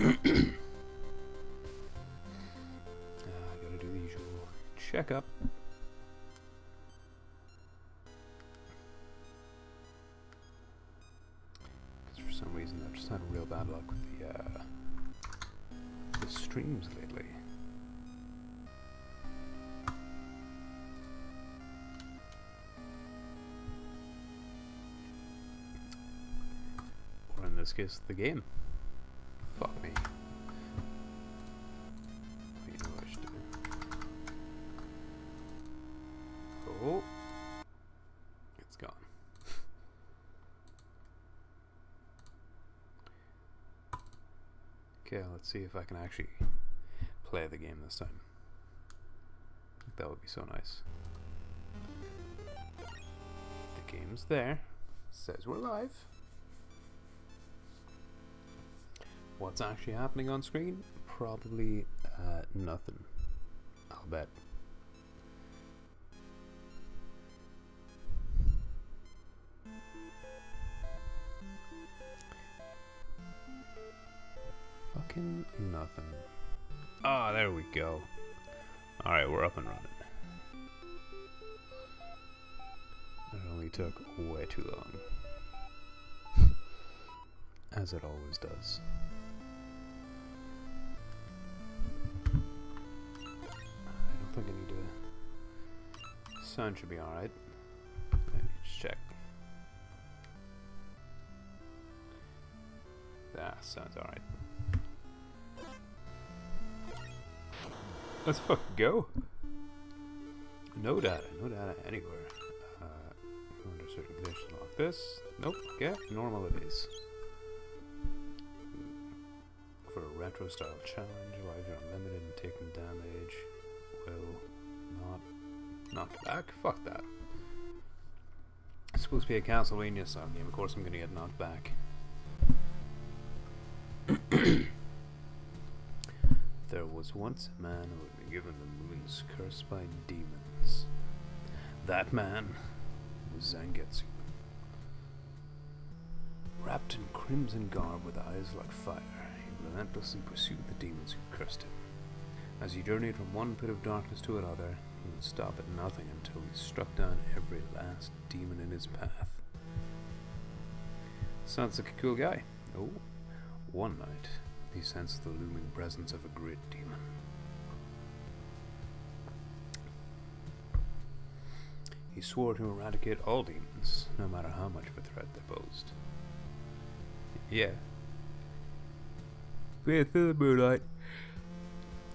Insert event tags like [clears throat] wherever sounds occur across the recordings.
Ah, gotta do the usual checkup. Because for some reason I've just had real bad luck with the, uh, the streams lately. Or in this case, the game. See if I can actually play the game this time. That would be so nice. The game's there. Says we're live. What's actually happening on screen? Probably uh, nothing. I'll bet. Nothing. Ah, there we go. Alright, we're up and running. It only took way too long. [laughs] As it always does. I don't think I need to. Sound should be alright. Check. Ah, sounds alright. Let's fucking go. No data, no data anywhere. Uh, under certain conditions, lock this. Nope, yeah, normal it is. For a retro style challenge, lives are unlimited and taking damage will not knock back. Fuck that. It's supposed to be a Castlevania style game, of course I'm gonna get knocked back. [clears throat] Was once a man who had been given the moon's curse by demons. That man was Zangetsu. Wrapped in crimson garb with eyes like fire, he relentlessly pursued the demons who cursed him. As he journeyed from one pit of darkness to another, he would stop at nothing until he struck down every last demon in his path. Sounds like a cool guy. Oh, one night, he sensed the looming presence of a great demon. He swore to eradicate all demons, no matter how much of a threat they posed. Yeah. Faith in the moonlight.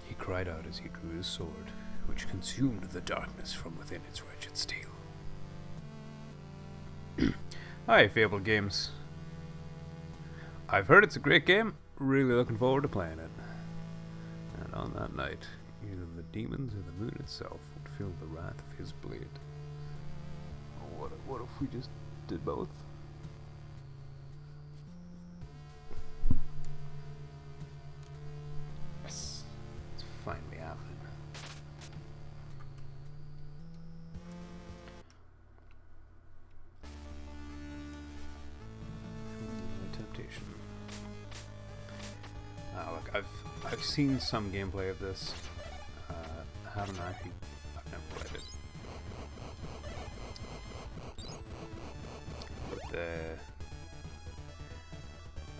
He cried out as he drew his sword, which consumed the darkness from within its wretched steel. [clears throat] Hi, Fable Games. I've heard it's a great game. Really looking forward to playing it. And on that night, either the demons or the moon itself would feel the wrath of his blade. What, if we just did both? Yes, it's finally happening. Temptation. Ah, look, I've I've seen some gameplay of this. Uh, haven't actually.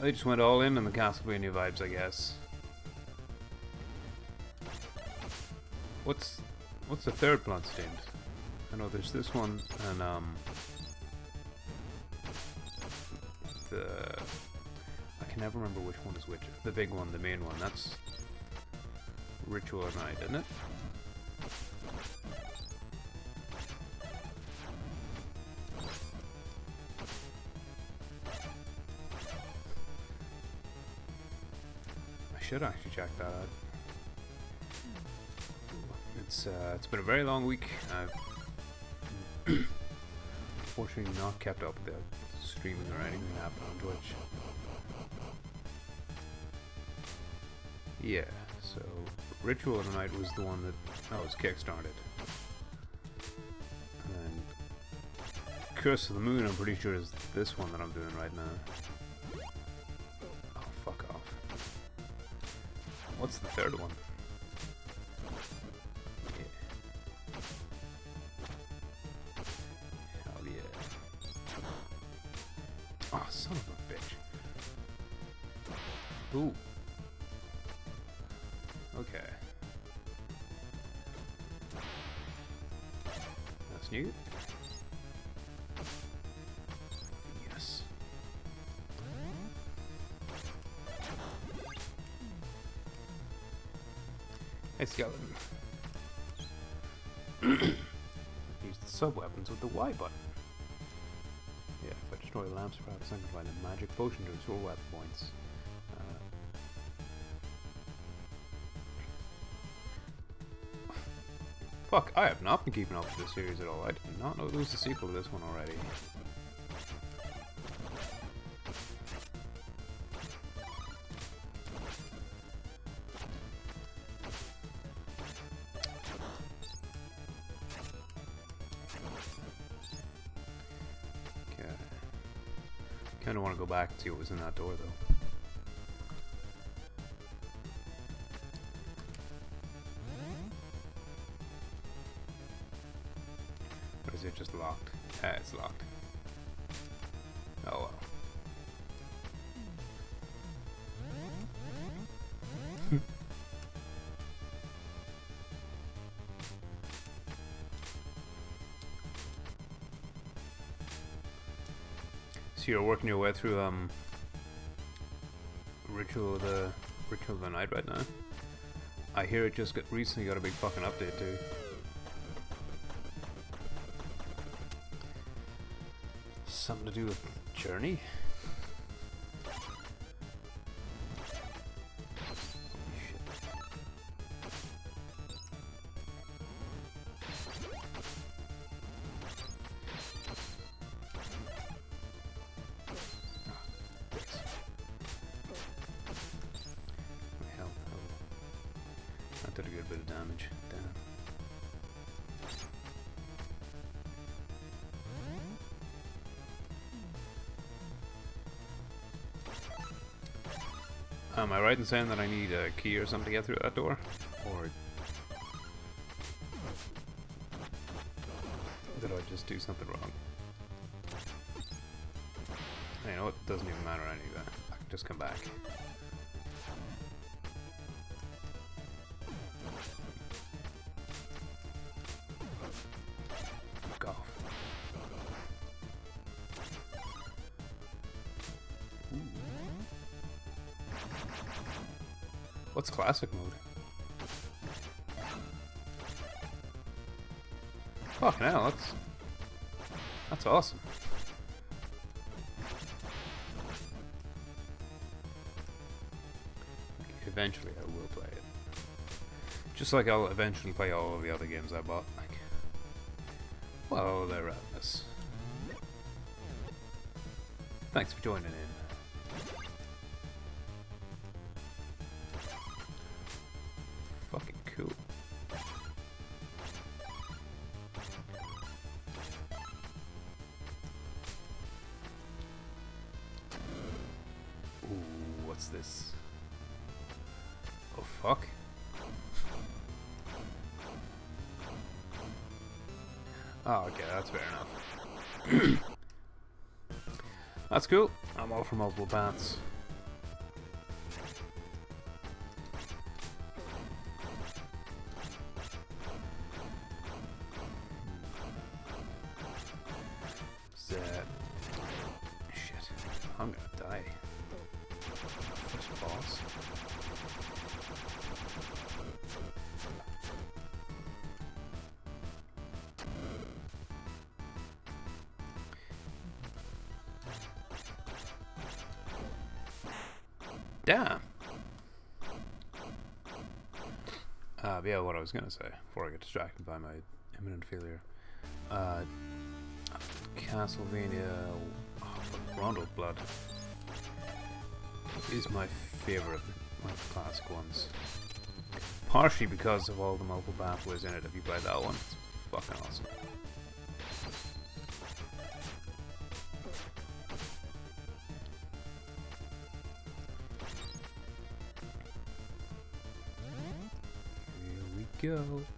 They just went all in on the Castlevania vibes, I guess. What's what's the third bloodstained? I know there's this one and um the I can never remember which one is which. The big one, the main one. That's Ritual Night, isn't it? Should actually check that out. It's uh, it's been a very long week. I've [coughs] unfortunately not kept up with the streaming or anything happening on Twitch. Yeah, so Ritual of the Night was the one that that was kickstarted. And Curse of the Moon I'm pretty sure is this one that I'm doing right now. What's the third one? Skeleton. [clears throat] Use the sub-weapons with the Y button. Yeah, if I destroy lamps, perhaps I can find a magic potion to restore weapon points. Uh, fuck, I have not been keeping up with this series at all. I did not know there was a sequel to this one already. See what was in that door though. You're working your way through um Ritual of the Ritual of the Night right now? I hear it just got recently got a big fucking update too. Something to do with Journey? Right in saying that I need a key or something to get through that door? Or did I just do something wrong? You know, it doesn't even matter anyway. I can just come back. What's classic mode? Fuck hell, that's that's awesome. Eventually I will play it. Just like I'll eventually play all of the other games I bought. Like, well, they're at this. Thanks for joining in. For multiple paths. Was gonna say before I get distracted by my imminent failure. Uh, Castlevania oh, Rondo Blood is my favorite the classic ones. Partially because of all the multiple pathways in it. If you play that one, it's fucking awesome. Go.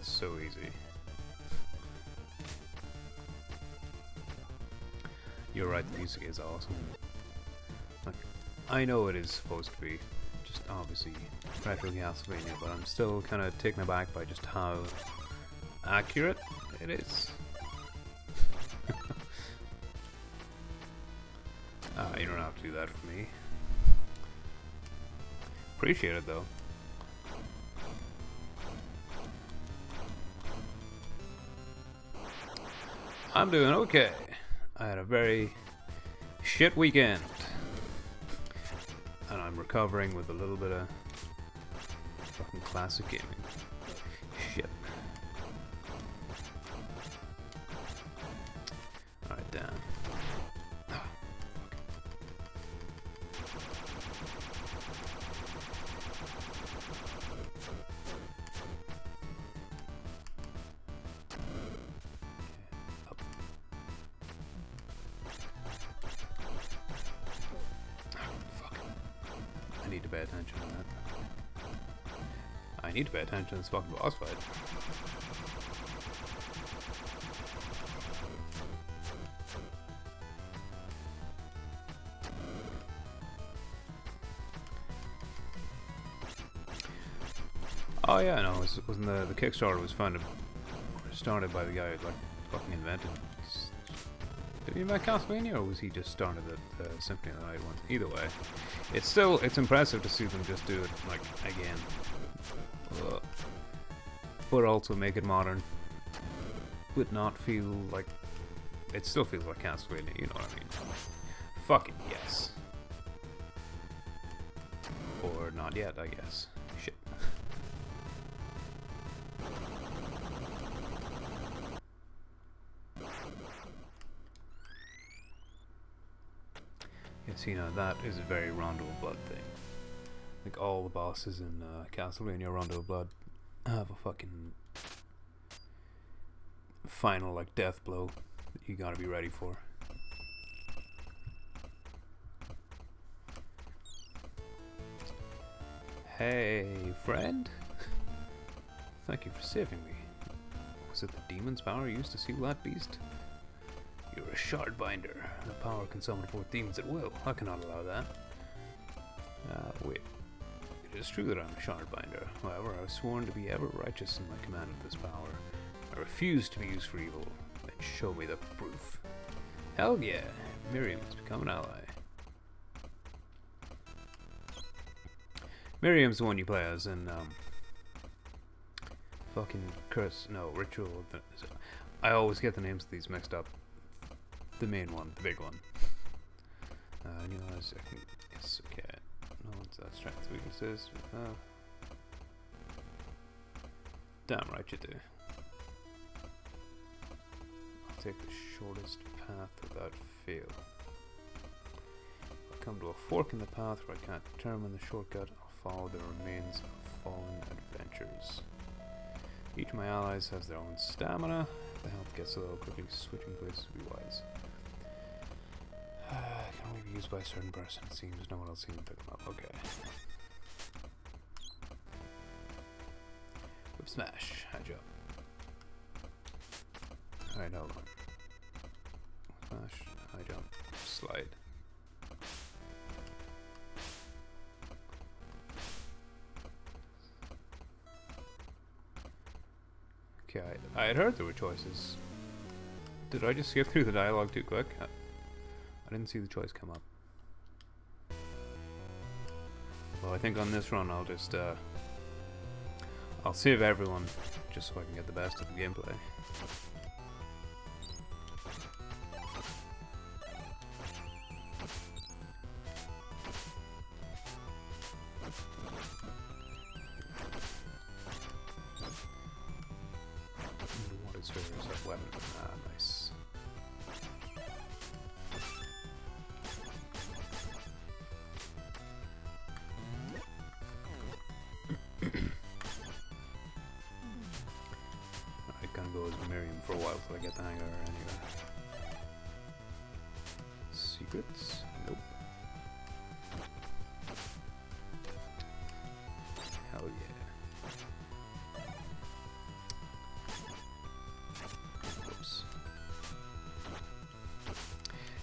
So easy. You're right, the music is awesome. Like, I know it is supposed to be just obviously retro Castlevania, but I'm still kind of taken aback by just how accurate it is. [laughs] Ah, you don't have to do that for me. Appreciate it though. I'm doing okay. I had a very shit weekend. And I'm recovering with a little bit of fucking classic gaming. Need to pay attention to that. I need to pay attention to this fucking boss fight. Oh yeah, no, it was, wasn't the the Kickstarter was funded started by the guy who like fucking invented. Did he invent Castlevania, or was he just started the, uh, the Symphony of the Night one? Either way, it's still it's impressive to see them just do it like again, Ugh. but also make it modern, but not feel like it still feels like Castlevania. You know what I mean? Fucking yes, or not yet, I guess. You know, that is a very Rondo of Blood thing. Like, all the bosses in uh, Castlevania Rondo of Blood have a fucking final, like, death blow that you gotta be ready for. Hey, friend. [laughs] Thank you for saving me. Was it the demon's power used to seal that beast? You're a shard binder. The power can summon forth demons at will. I cannot allow that. Uh, wait. It is true that I'm a shard binder. However, I was sworn to be ever righteous in my command of this power. I refuse to be used for evil. Then show me the proof. Hell yeah! Miriam has become an ally. Miriam's the one you play as in, um... Fucking curse. No, ritual. I always get the names of these mixed up the main one, the big one. Uh, know, it's, it's okay. No, it's uh, strengths, weaknesses. Uh, damn right you do. I'll take the shortest path without fail. I come to a fork in the path where I can't determine the shortcut, I'll follow the remains of fallen adventures. Each of my allies has their own stamina. If the health gets low, quickly switching places would be wise. Uh, can only be used by a certain person, it seems. No one else seems to pick them up. Okay. Whip smash. High jump. Alright, on. Smash. High jump. Slide. Okay, I, I had heard there were choices. Did I just skip through the dialogue too quick? I didn't see the choice come up. Well, I think on this run I'll just, uh, I'll save everyone just so I can get the best of the gameplay.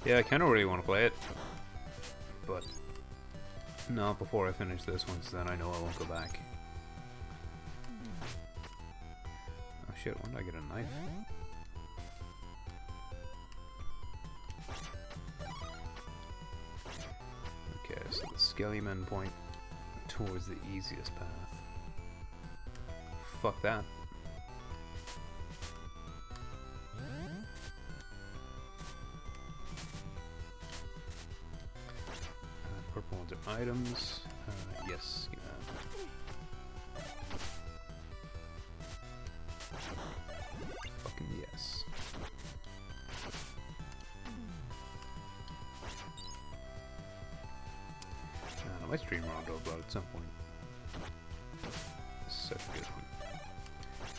Yeah, I kinda really wanna play it. But not before I finish this one, so then I know I won't go back. Oh shit, when did I get a knife? Okay, so the skelly men point towards the easiest path. Fuck that. Items. Uh, yes. Fucking yes. Uh, my stream around upload at some point. Such a good one.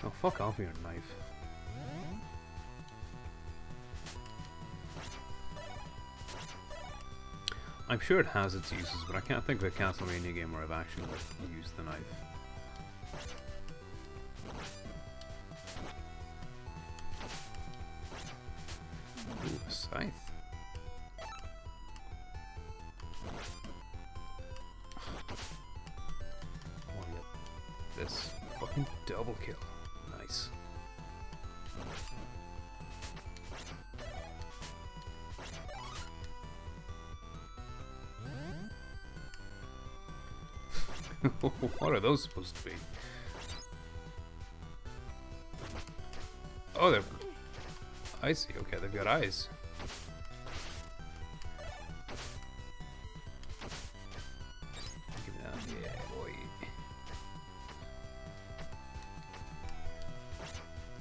Oh, fuck off your knife. I'm sure it has its uses, but I can't think of a Castlevania game where I've actually used the knife. Those supposed to be? Oh, they're... I see. Okay, they've got eyes. Yeah, boy.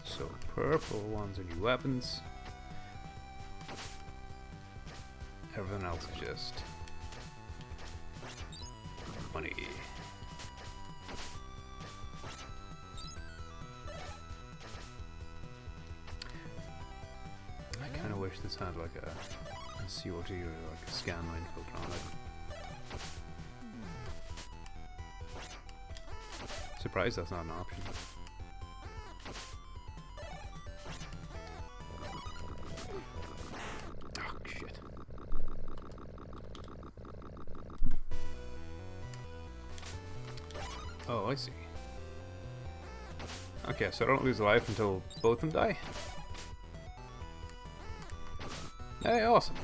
So, purple ones are new weapons. Everything else is just... CRT or like a scan line filter on it. Surprised that's not an option. Oh shit. Oh, I see. Okay, so I don't lose life until both of them die? Hey, awesome.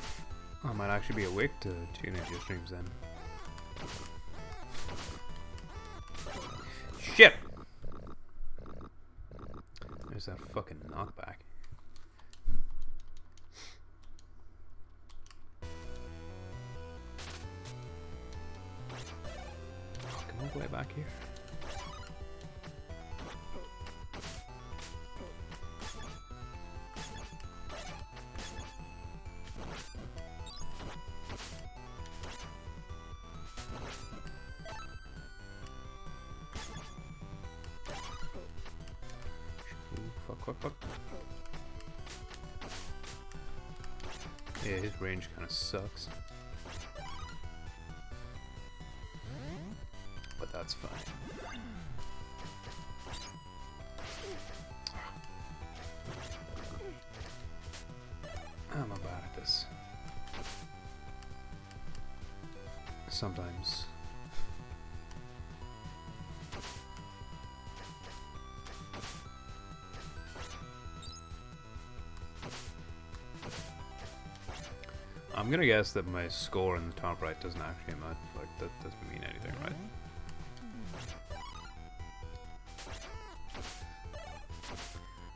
Actually be awake to tune into your streams then. Shit! Sucks. But that's fine. I'm bad at this. Sometimes. I'm gonna guess that my score in the top right doesn't actually matter. Like that doesn't mean anything, right?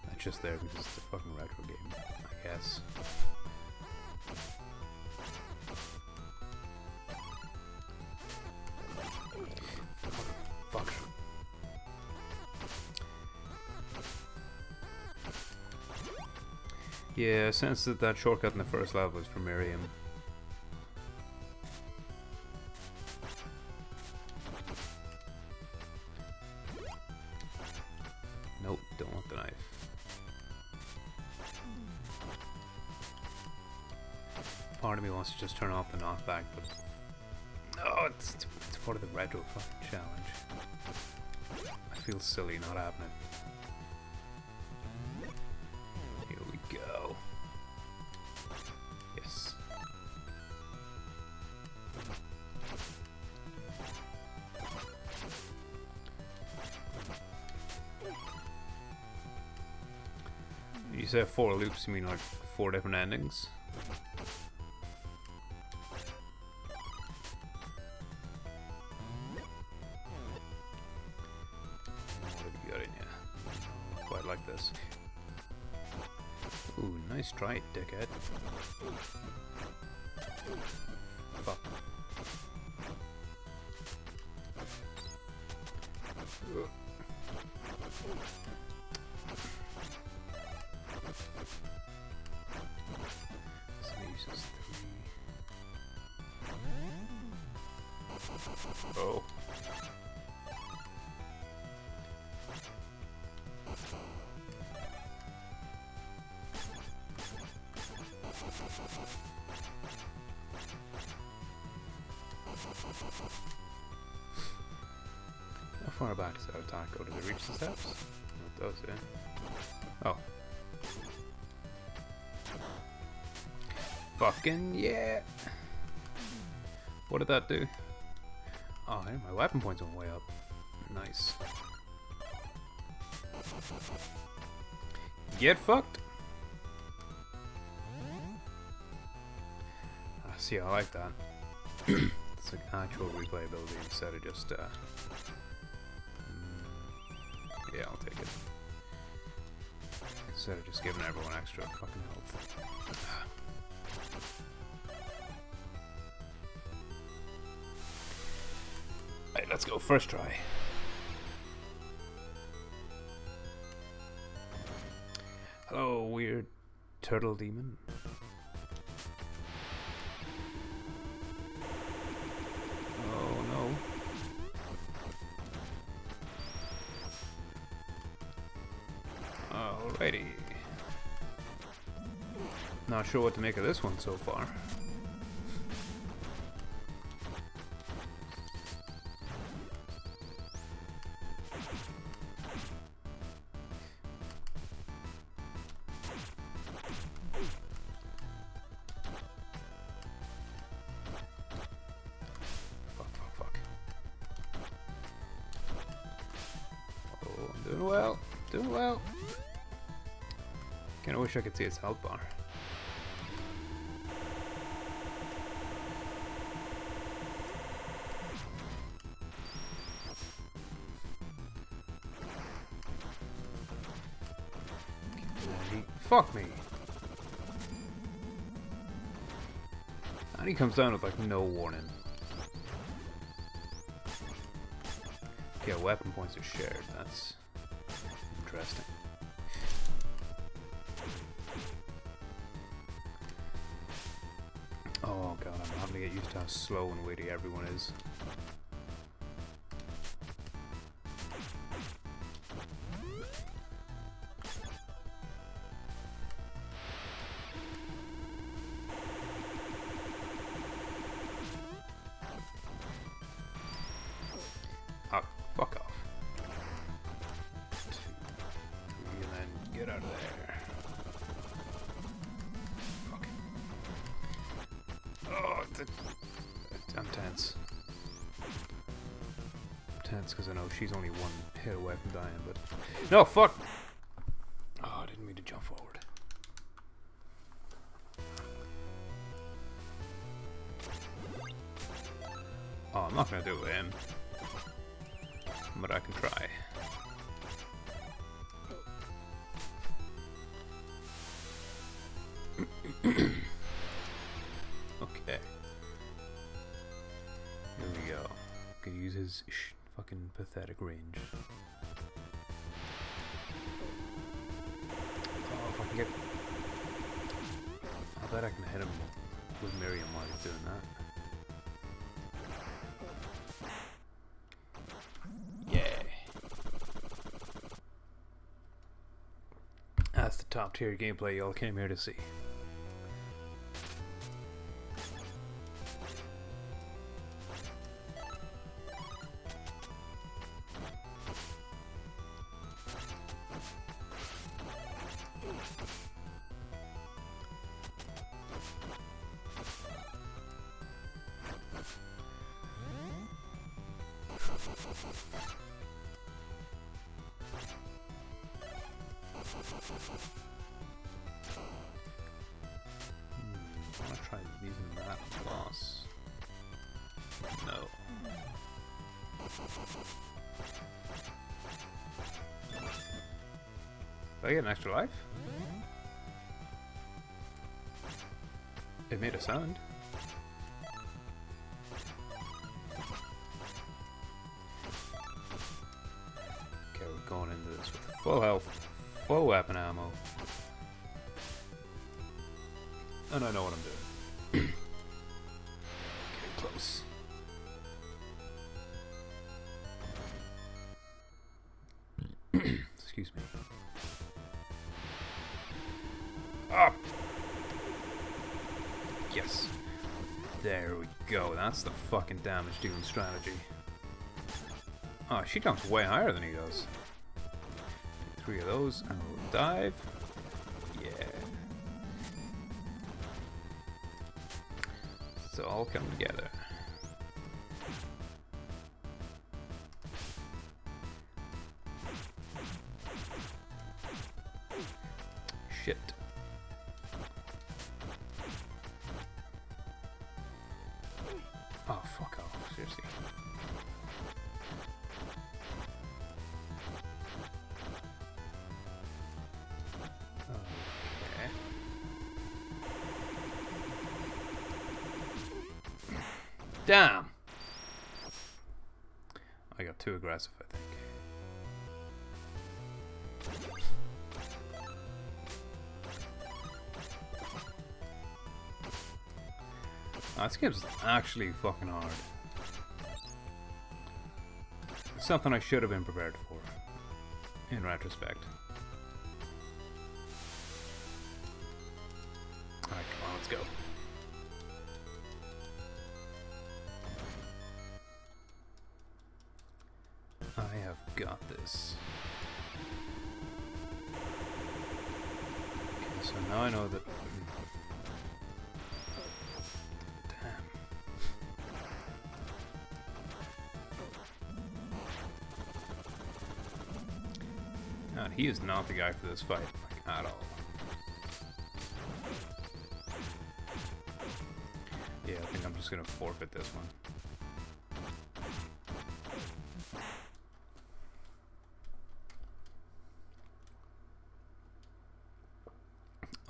That's just there because it's a fucking retro game, I guess. Yeah, I sense that that shortcut in the first level is for Miriam. Nope, don't want the knife. Part of me wants to just turn off the knockback, but... Oh, it's, it's, part of the retro fucking challenge. I feel silly not having it. Say four loops, you mean like four different endings? Quite like this. Ooh, nice try, dickhead. Far back that attack go? Does it reach the steps? It does, yeah. Oh. Fucking yeah! What did that do? Oh, hey, my weapon points went way up. Nice. Get fucked! Ah, see, I like that. [coughs] it's like actual replayability instead of just, uh... Instead of just giving everyone extra fucking health. Right, let's go. First try. Hello, weird turtle demon. Sure what to make of this one so far. Oh, doing well. Doing well. Kinda wish I could see its health bar. Fuck me. And he comes down with like no warning. Okay, weapon points are shared. That's interesting. Oh god, I'm having to get used to how slow and weighty everyone is. Hit away from dying, but... No, fuck! Oh, I didn't mean to jump forward. Oh, I'm not gonna do it with him. But I can try. [coughs] okay. Here we go. Gonna use his fucking pathetic range. Top tier gameplay y'all came here to see. An extra life? It made a sound. Fucking damage dealing strategy. Oh, she jumps way higher than he does. Three of those, and we'll dive. Yeah. It's all come together. Game's actually fucking hard. Something I should have been prepared for, in retrospect. Is not the guy for this fight, like, at all. Yeah, I think I'm just gonna forfeit this one.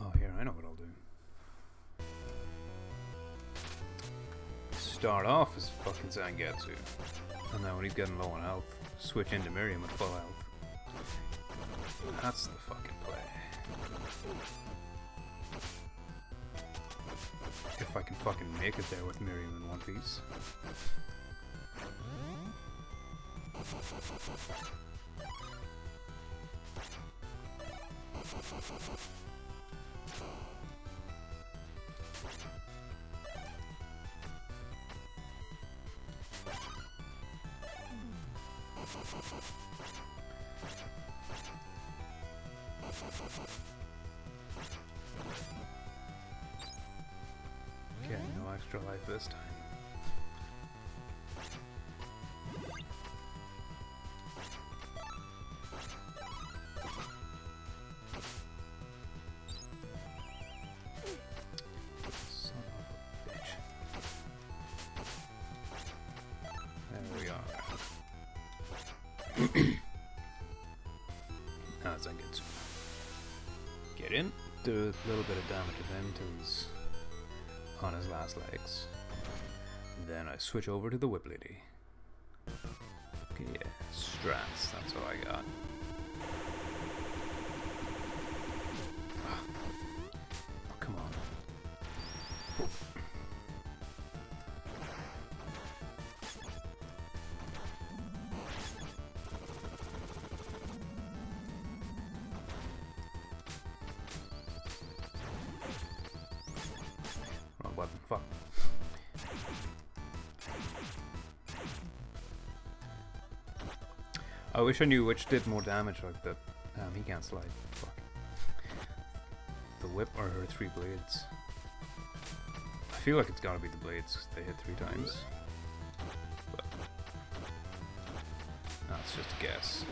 Oh, here, I know what I'll do. Start off as fucking Zangetsu. And then when he's getting low on health, switch into Miriam with full health. That's the fucking play. If I can fucking make it there with Miriam in one piece. This time. There we are. [clears throat] Ah, Zangetsu. Get in. do a little bit of damage to them till he's on his last legs. Then I switch over to the Whip Lady. Yeah, strats, that's all I got. Wish I knew which did more damage, like the... Um, he can't slide. Fuck. The whip or her three blades. I feel like it's gotta be the blades, they hit three times. That's just a guess.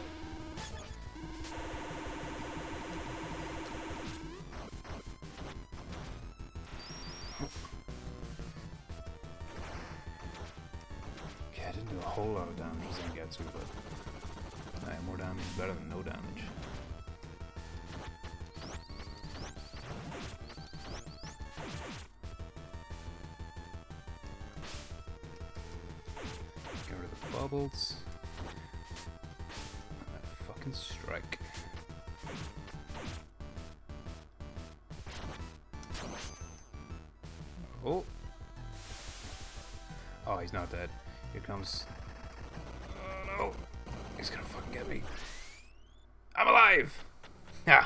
He's not dead. Here comes. Oh no. He's gonna fucking get me. I'm alive! Yeah.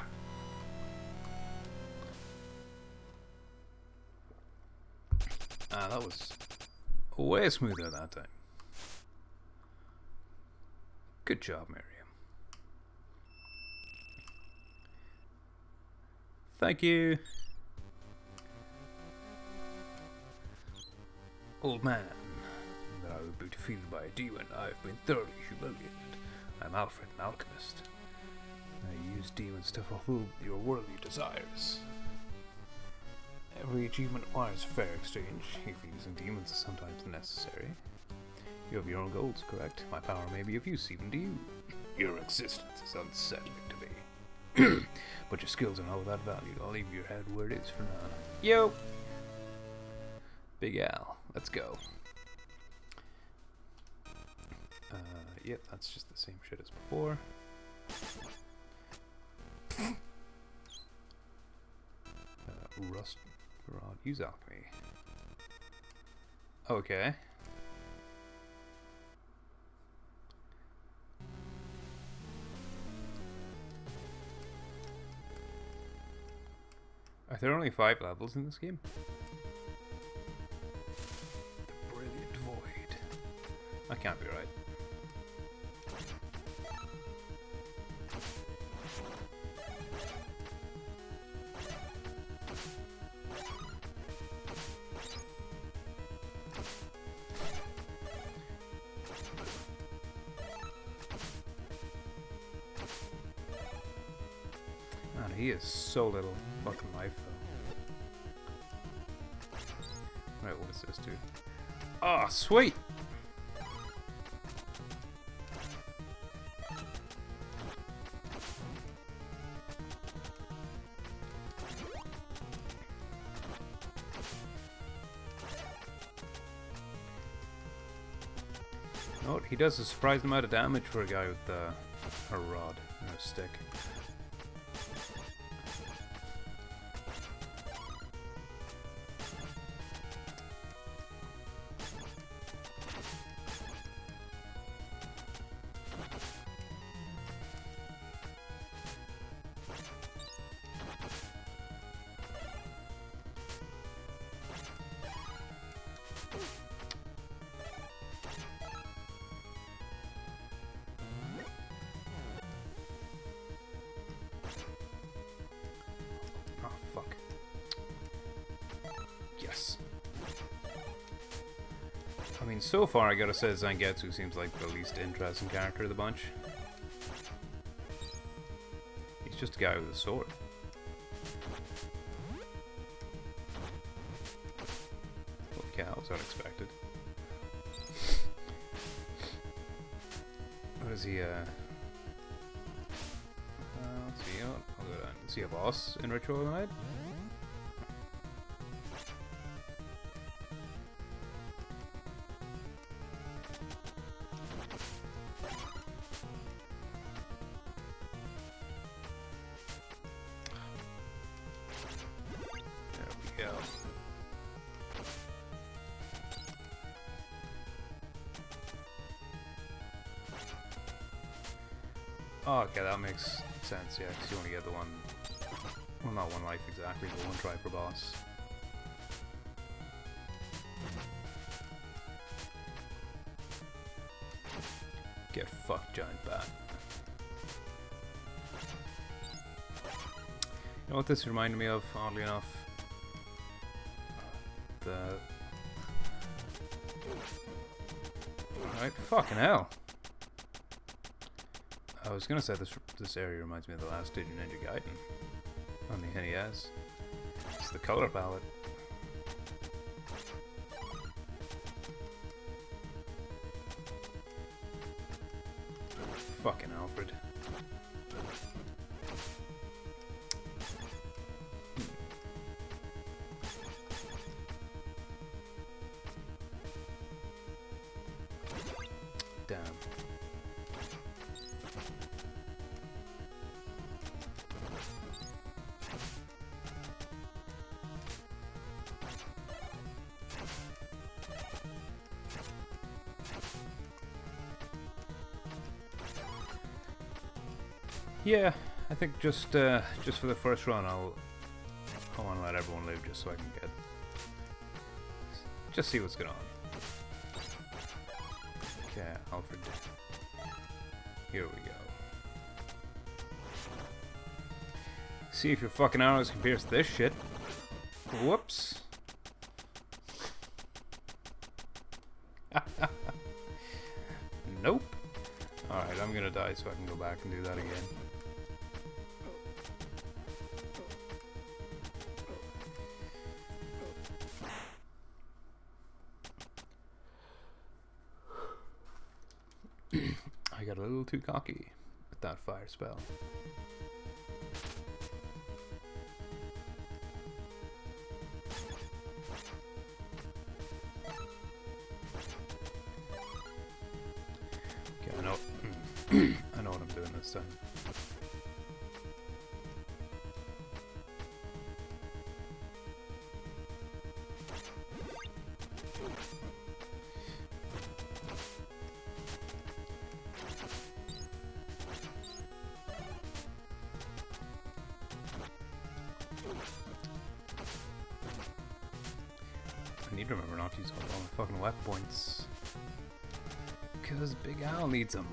Ah, that was way smoother that time. Good job, Miriam. Thank you. Old man, would be defeated by a demon, I have been thoroughly humiliated. I'm Alfred, an alchemist. I use demons to fulfill your worldly desires. Every achievement requires fair exchange, if using demons is sometimes necessary. You have your own goals, correct? My power may be of use even to you. Your existence is unsettling to me. [clears throat] but your skills are not without value. I'll leave your head where it is for now. Yo! Big Al, let's go. Yep, that's just the same shit as before. Uh, rust rod, use alchemy. Okay. Are there only five levels in this game? The Brilliant Void. That can't be right. So little fucking life though. Right, what does this do? Oh, sweet! He does a surprising amount of damage for a guy with uh, a rod and a stick. So far I gotta say Zangetsu seems like the least interesting character of the bunch. He's just a guy with a sword. Okay, that was unexpected. [laughs] What is he, uh... uh let's see? I'll go down and see a boss in Ritual of the Night. Makes sense, yeah, because you only get the one... Well, not one life exactly, but one try per boss. Get fucked, giant bat. You know what this reminded me of, oddly enough? The... Right, fucking hell. I was gonna say this this area reminds me of the last stage of Ninja Gaiden on the NES. It's the color palette. Fucking Yeah, I think just uh, just for the first run, I'll I want to let everyone live just so I can get just see what's going on. Okay, Alfred. Here we go. See if your fucking arrows can pierce this shit. Whoops. [laughs] nope. Alright, I'm gonna die so I can go back and do that again. Spell. Needs them.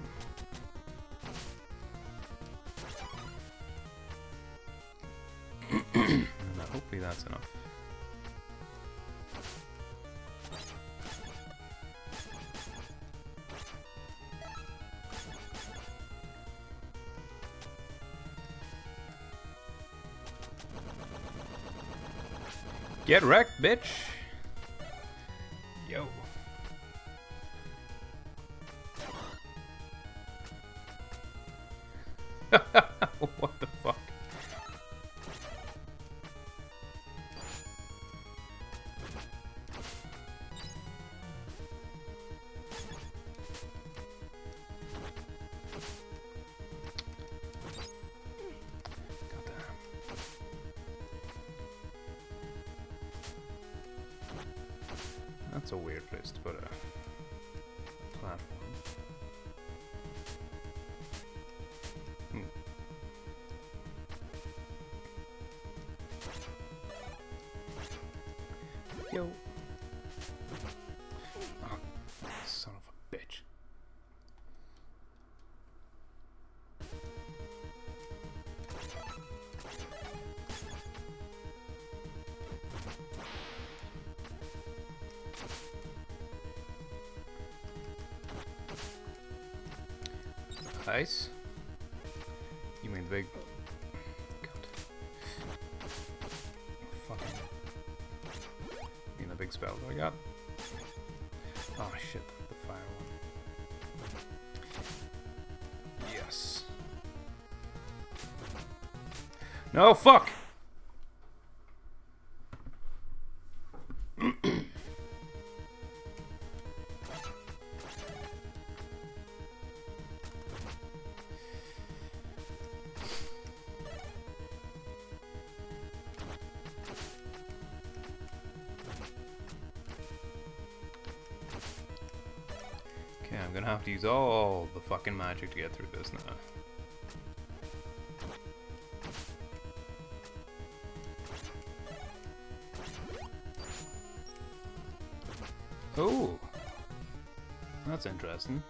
[clears throat] hopefully that's enough. Get wrecked, bitch! No, fuck! Okay, I'm gonna have to use all the fucking magic to get through this now. That's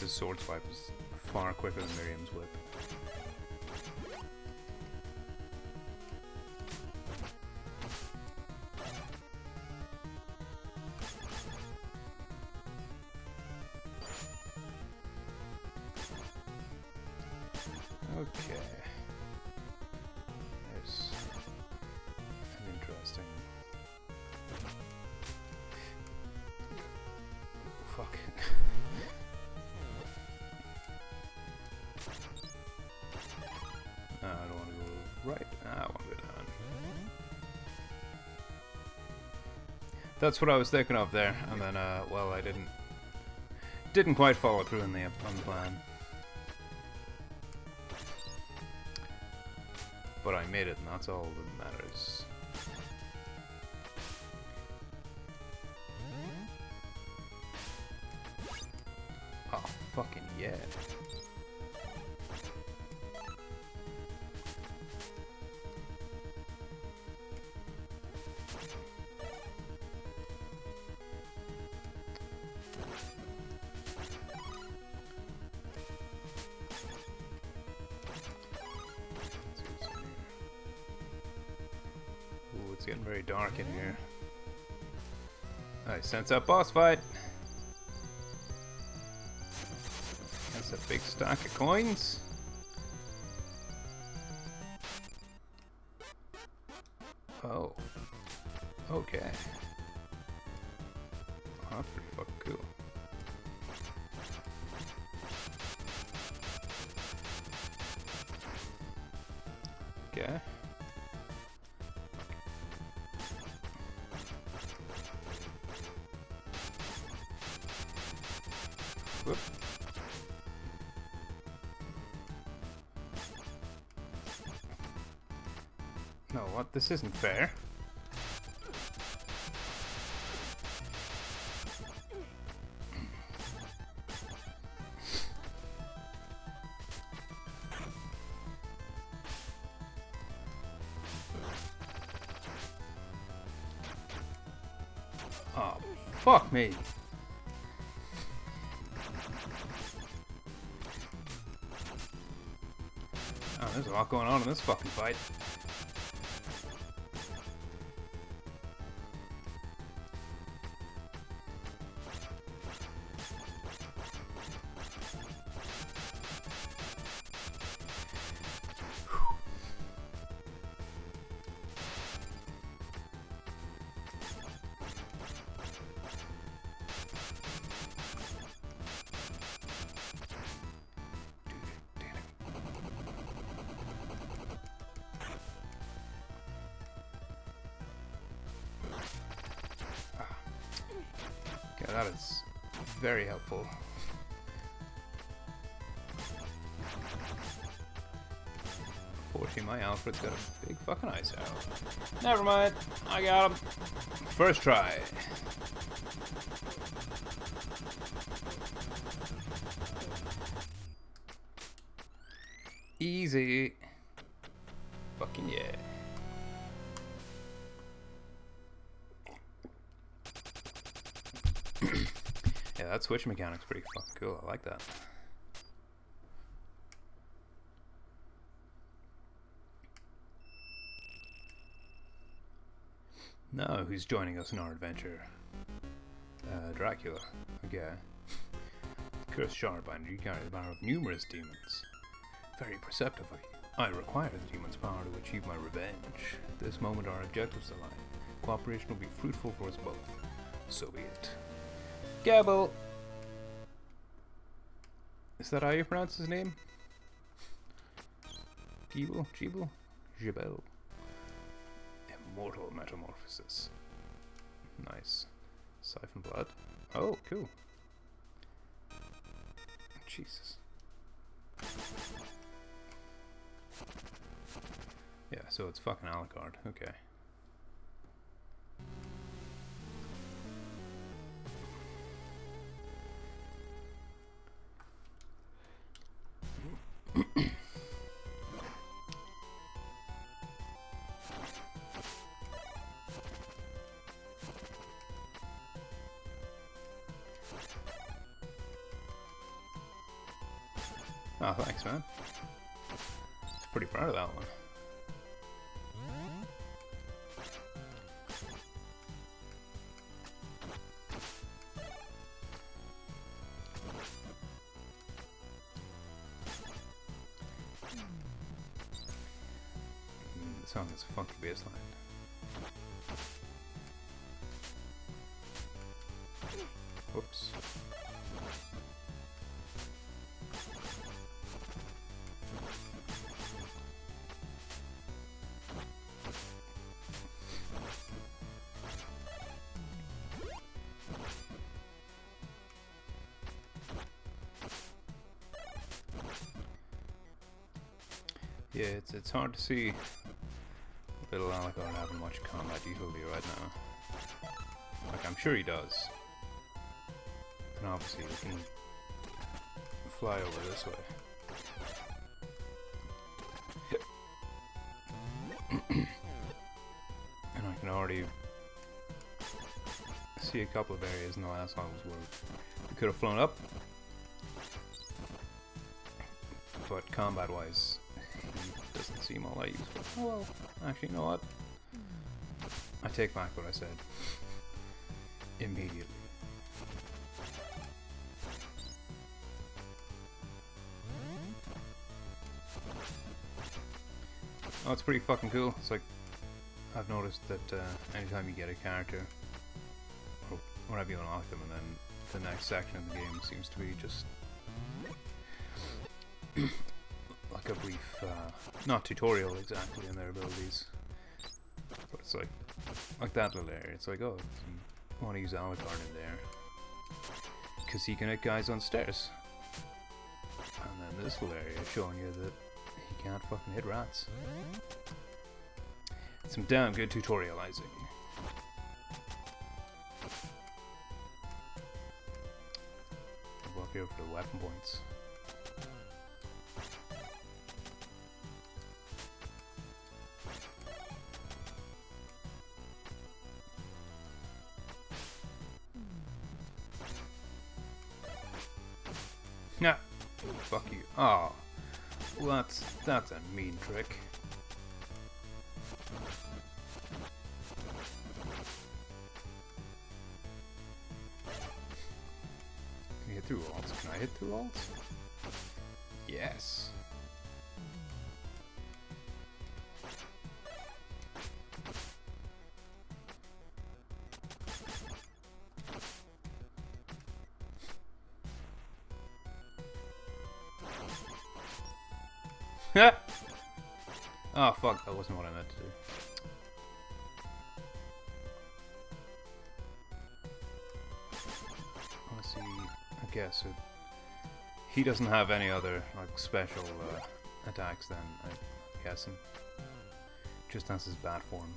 his sword swipe is far quicker than Miriam's whip. That's what I was thinking of there, and then, uh, well, I didn't didn't quite follow through in the on the plan. But I made it, and that's all that matters. Sense that boss fight. That's a big stack of coins. This isn't fair. Oh, fuck me. Oh, there's a lot going on in this fucking fight. Alfred's got a big fucking ice out. Never mind, I got him. First try. Easy. Fucking yeah. [coughs] Yeah, that switch mechanic's pretty fucking cool. I like that. Who's joining us in our adventure? Uh, Dracula. Okay. Cursed Shardbinder, you carry the power of numerous demons. Very perceptively. I require the demon's power to achieve my revenge. At this moment our objectives align. Cooperation will be fruitful for us both. So be it. Gabble! Is that how you pronounce his name? Gibel? Gibel? Gibel. Immortal Metamorphosis. Nice. Siphon Blood. Oh, cool. Jesus. Yeah, so it's fucking Alucard. Okay. Has a funky bass line. Whoops. Yeah, it's it's hard to see little Alucard having much combat utility right now. Like I'm sure he does. And obviously he can fly over this way. [coughs] and I can already see a couple of areas in the last levels where we could have flown up. But combat wise, he doesn't seem all that useful. Actually, you know what? I take back what I said. Immediately. Oh, it's pretty fucking cool. It's like, I've noticed that uh, anytime you get a character, or whenever you unlock them, and then the next section of the game seems to be just [clears throat] like a brief, uh, not tutorial exactly in their abilities, but it's like, like that little area. It's like, oh, you want to use Alucard in there, because he can hit guys on stairs. And then this little area showing you that he can't fucking hit rats. Some damn good tutorializing. Up here for the weapon points. That's a mean trick. Can I hit through alts? Can I hit through alts? Wasn't what I meant to do. Let's see, I guess he doesn't have any other like special uh, attacks then, I'm guessing. Just has his bad form.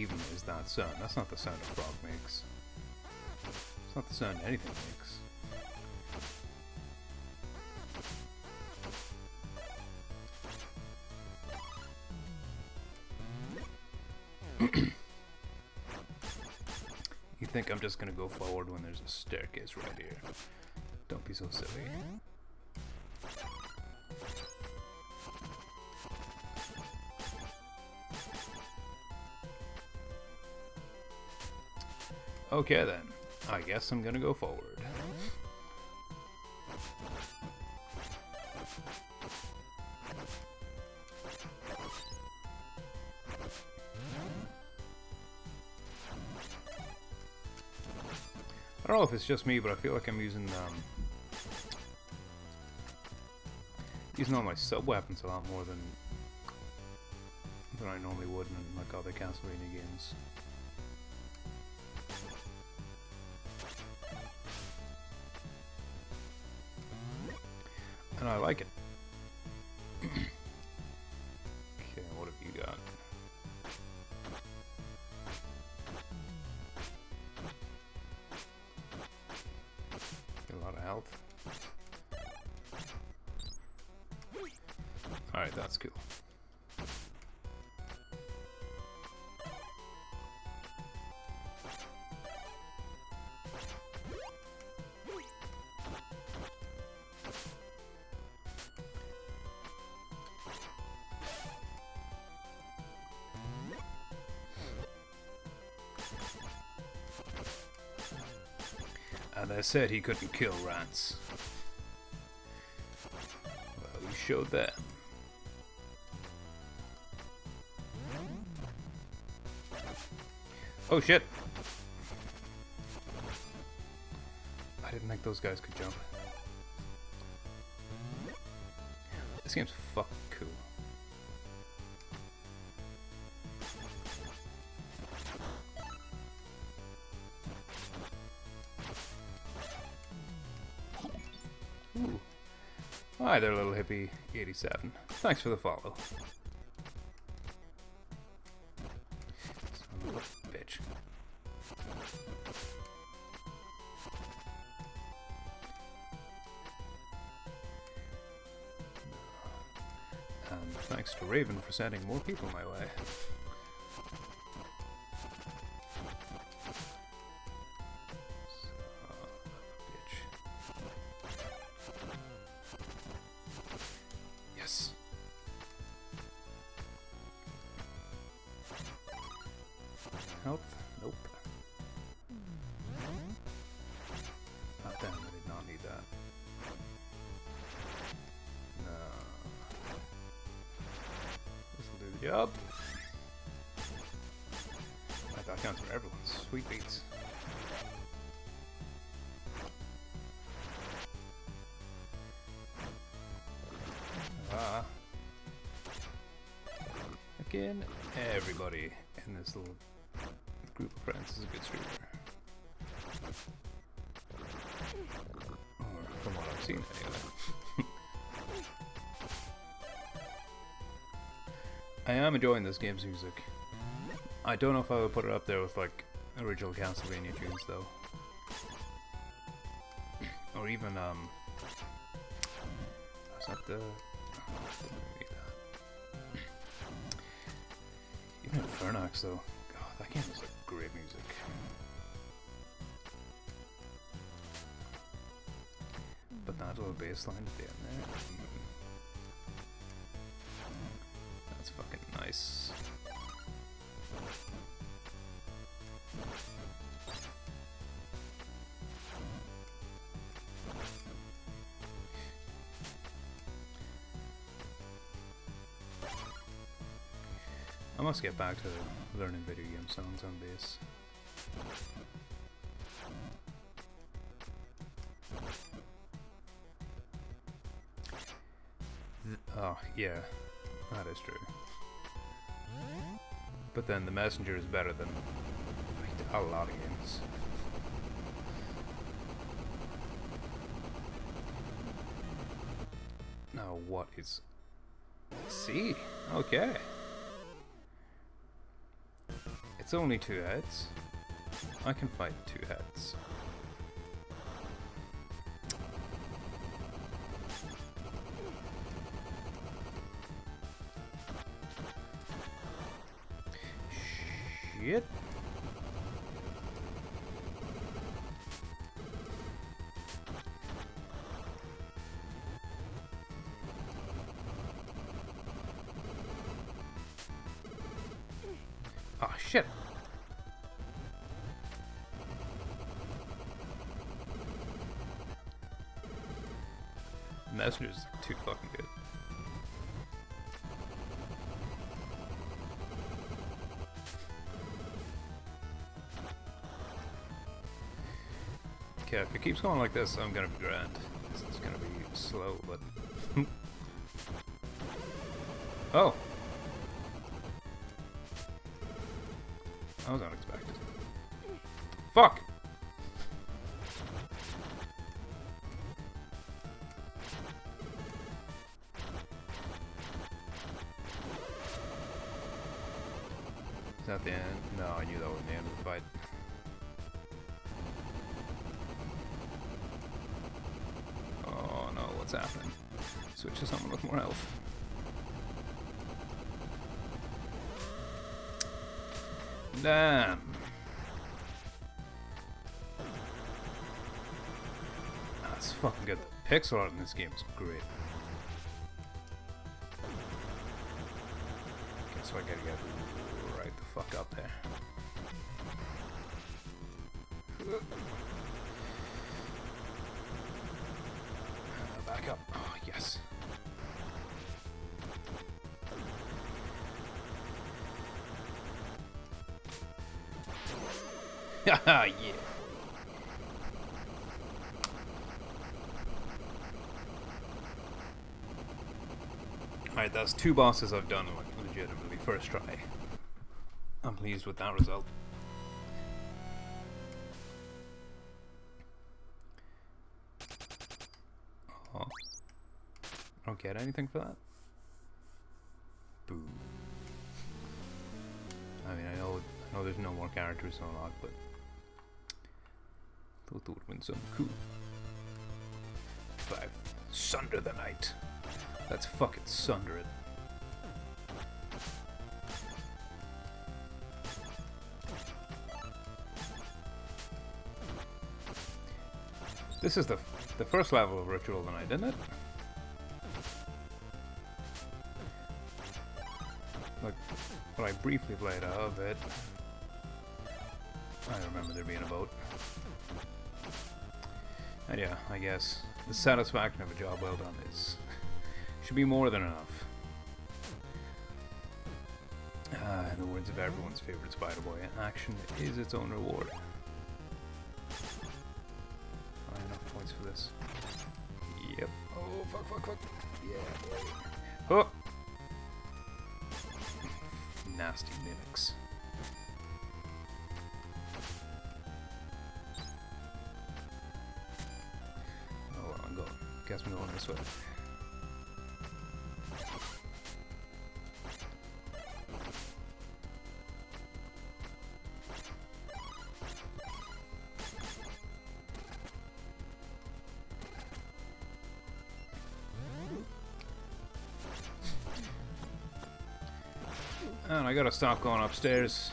Even is that sound? That's not the sound a frog makes. It's not the sound anything makes. you think I'm just gonna go forward when there's a staircase right here. Don't be so silly. Okay then, I guess I'm gonna go forward. I don't know if it's just me, but I feel like I'm using um, using all my sub weapons a lot more than than I normally would in like other Castlevania games. They said he couldn't kill rats. Well, we showed that. Oh shit! I didn't think those guys could jump. This game's fucking cool. Hi there, little hippie 87. Thanks for the follow. Bitch. And thanks to Raven for sending more people my way. This little group of friends is a good streamer. Or from what I've seen, anyway. [laughs] I am enjoying this game's music. I don't know if I would put it up there with like original Castlevania tunes though. or even um was that the Infernax though. God, that game is like great music. But that little bass line at the end there. Must get back to learning video game songs on bass. Oh, yeah, that is true. But then the messenger is better than a lot of games. Now what is C? Okay. It's only two heads. I can fight two heads. Messenger's too fucking good. Okay, if it keeps going like this, I'm gonna be grand. It's gonna be slow, but... [laughs] oh! That was unexpected. Fuck! That the end? No, I knew that was the end of the fight. Oh no, what's happening? Switch to someone with more health. Damn. That's fucking good. The pixel art in this game is great. So I gotta get fuck up there. Uh, back up. Oh, yes. [laughs] Yeah. Alright, that's two bosses I've done like, legitimately first try. Pleased with that result. Oh. I don't get anything for that. Boo. I mean, I know, I know there's no more characters to unlock, but thought that would been something cool. Five. Sunder the night. Let's fucking sunder it. This is the the first level of Ritual of the Night, isn't it? Like, when I briefly played of it, I remember there being a boat. And yeah, I guess the satisfaction of a job well done is [laughs] should be more than enough. Ah, in the words of everyone's favorite Spider Boy, action is its own reward. Fuck, fuck, fuck. Yeah. Oh. Nasty mimics. Oh, well, I'm going. Guess I'm going this way. I gotta stop going upstairs.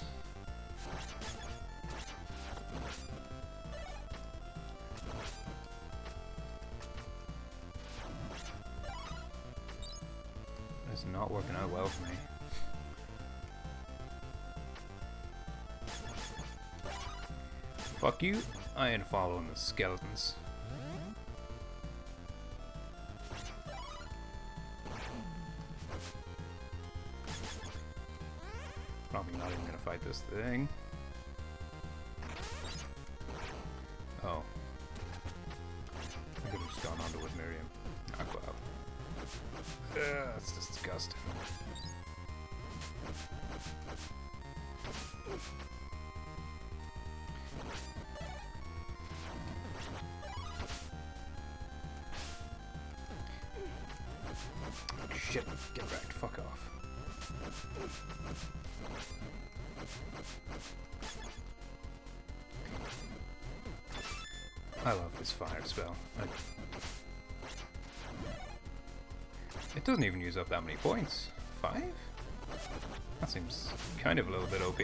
It's not working out well for me. Fuck you, I ain't following the skeletons. Thing. Oh. I could have just gone onto with Miriam. Aqua. Ugh, that's disgusting. Shit, get wrecked, fuck off. I love this fire spell. It doesn't even use up that many points. Five? That seems kind of a little bit OP.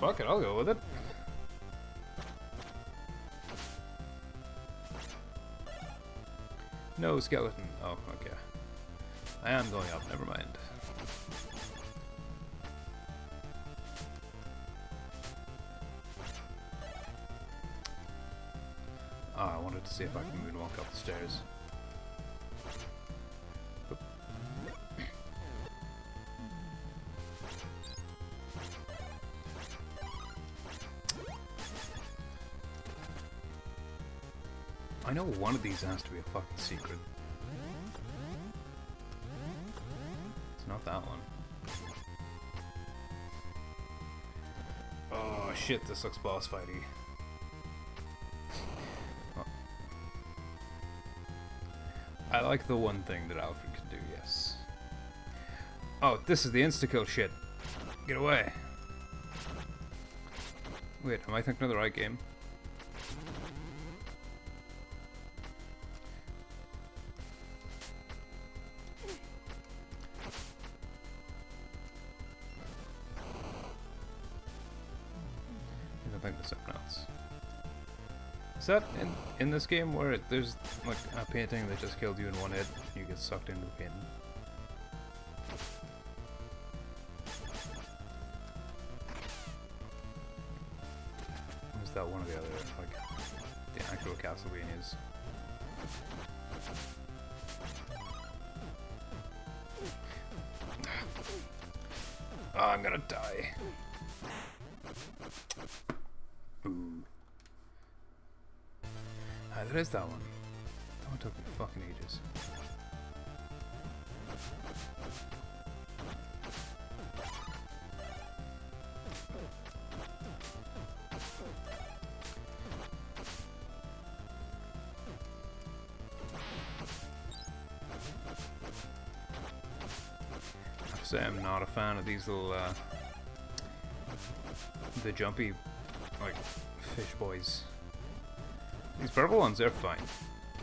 Fuck it, I'll go with it. No skeleton. Oh, okay. I am going up, never mind. Oh, I wanted to see if I can moonwalk up the stairs. I know one of these has to be a fucking secret. Shit, this looks boss fighty. I like the one thing that Alfred can do, yes. Oh, this is the insta-kill shit. Get away. Wait, am I thinking of the right game? In, this game where it, there's like a painting that just killed you in one hit you get sucked into the painting? A fan of these little, uh, the jumpy, like, fish boys. These purple ones, they're fine.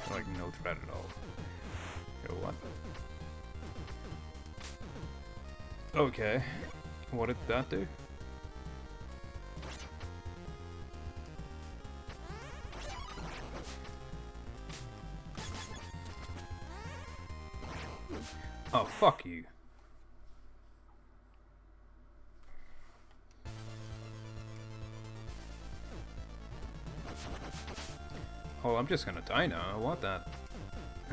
They're like no threat at all. What? Okay. What did that do? I'm just gonna die now. I want that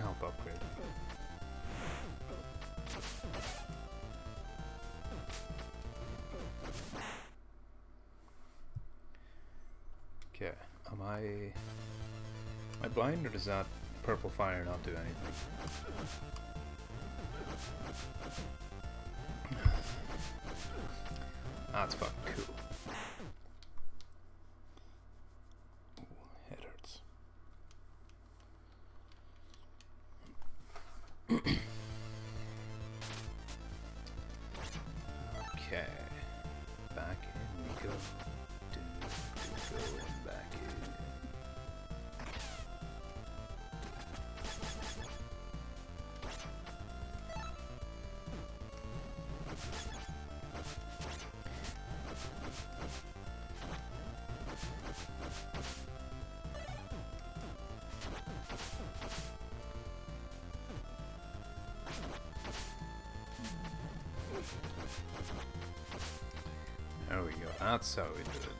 help upgrade. Okay, am I... Am I blind, or does that purple fire not do anything? [sighs] That's fucking cool. There we go. That's how we do it.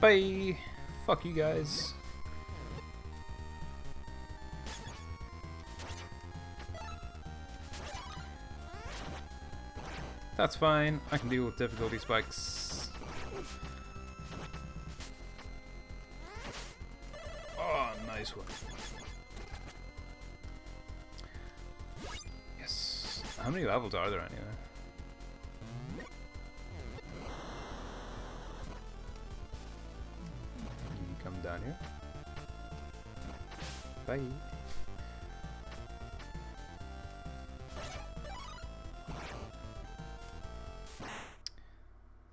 Bye. Fuck you guys. That's fine. I can deal with difficulty spikes. Levels are there anyway? You come down here? Bye.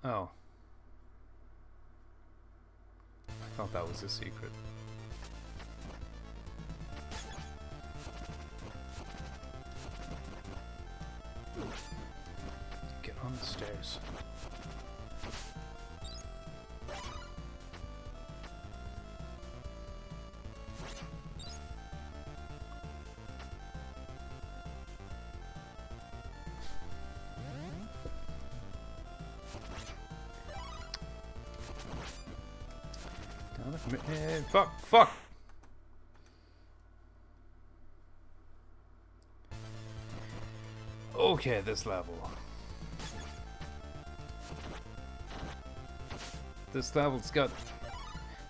Oh. I thought that was a secret. Fuck! Okay, this level. This level's got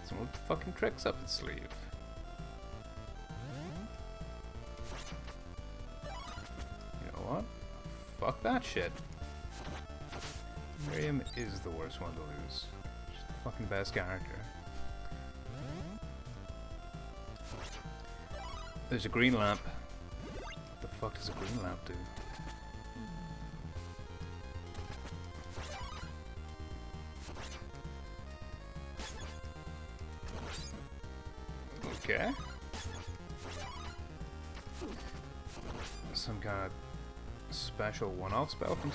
some fucking tricks up its sleeve. You know what? Fuck that shit. Miriam is the worst one to lose. She's the fucking best character. There's a green lamp. What the fuck does a green lamp do? Okay. Some kind of special one-off spell from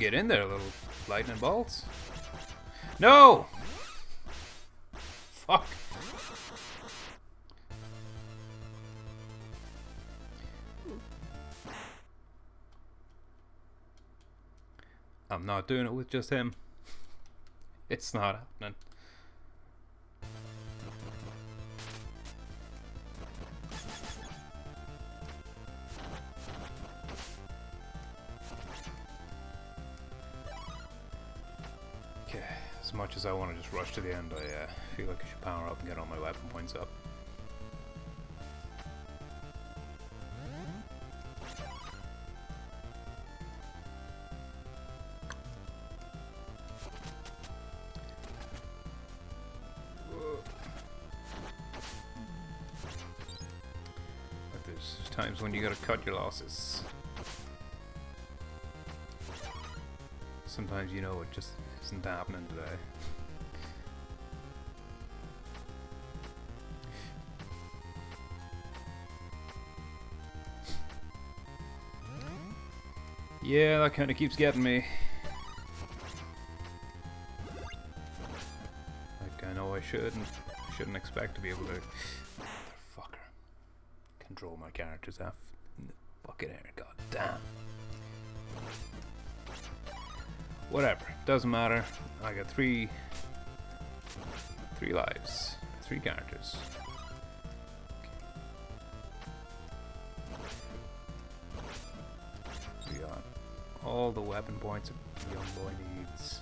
get in there, little lightning bolts. No! Fuck. I'm not doing it with just him. [laughs] It's not happening. As much as I want to just rush to the end, I uh, feel like I should power up and get all my weapon points up. But there's times when you gotta cut your losses. Sometimes you know it just isn't happening today. Yeah, that kind of keeps getting me. Like, I know I shouldn't, shouldn't expect to be able to... Control my characters ah, F in the fucking air, god damn. Whatever, doesn't matter. I got three... Three lives. Three characters. We got all the weapon points a young boy needs.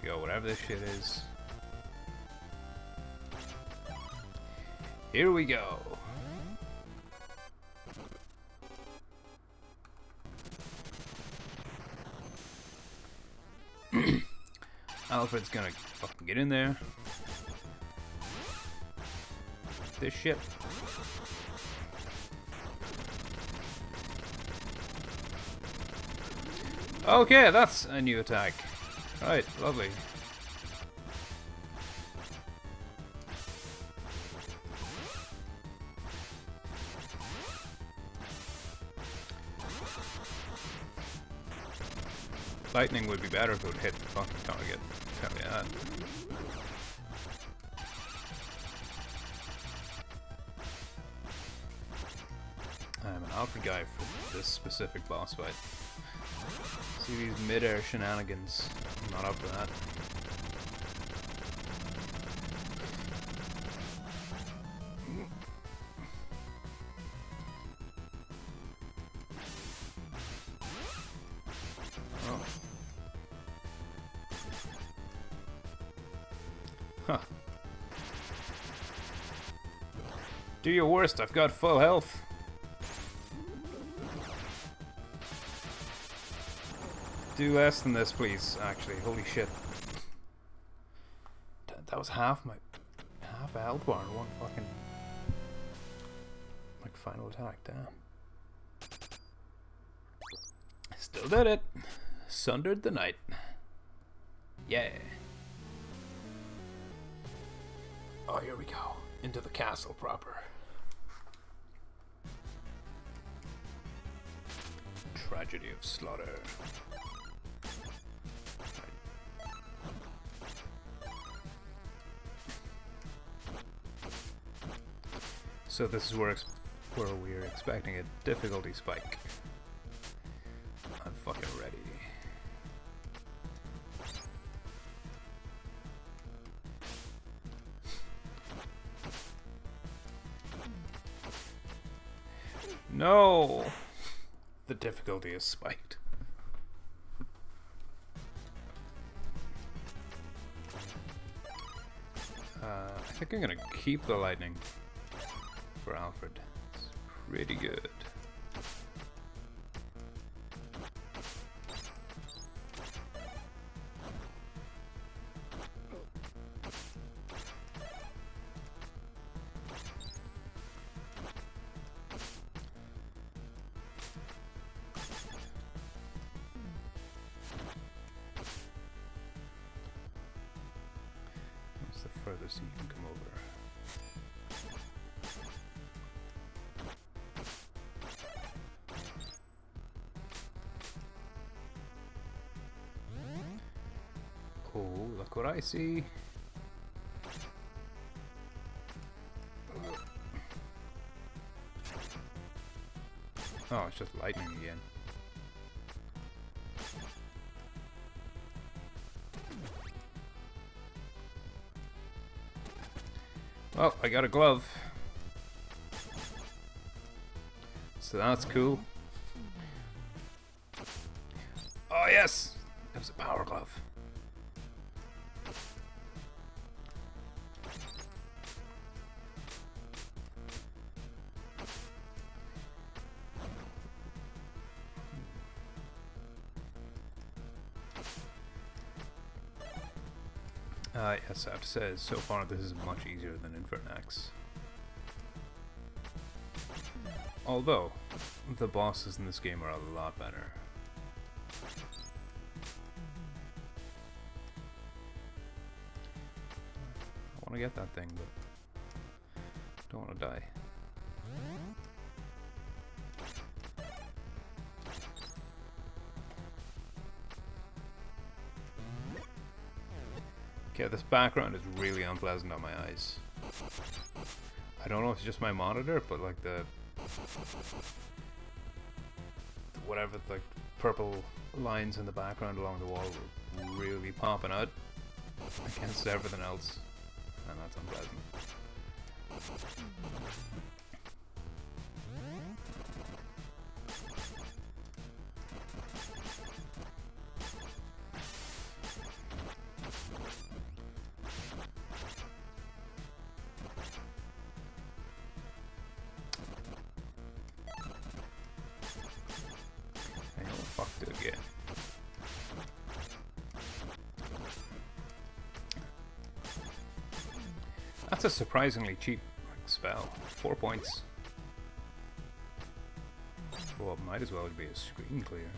We got whatever this shit is. Here we go. Alfred's gonna fucking get in there. This shit. Okay, that's a new attack. Right, lovely. Lightning would be better if it would hit the fucking target. That. I'm an Alfred guy for this specific boss fight. See these mid-air shenanigans. I'm not up for that. Do your worst, I've got full health. Do less than this, please, actually. Holy shit. That, was half my... Half health bar in one fucking... Like, final attack, damn. Still did it. Sundered the night. Yeah. Oh, here we go. Into the castle proper. Of slaughter. So this is where, where we're expecting a difficulty spike. Spiked. Uh, I think I'm gonna keep the lightning for Alfred. It's pretty good. I see. Oh, it's just lightning again. Well, I got a glove. So that's cool. Yes, I have to say, so far this is much easier than Infernax. Although, the bosses in this game are a lot better. I want to get that thing, but don't want to die. This background is really unpleasant on my eyes. I don't know if it's just my monitor, but like the whatever the purple lines in the background along the wall were really popping out against everything else, and that's unpleasant. Surprisingly cheap spell. Four points. Well, might as well be a screen clear.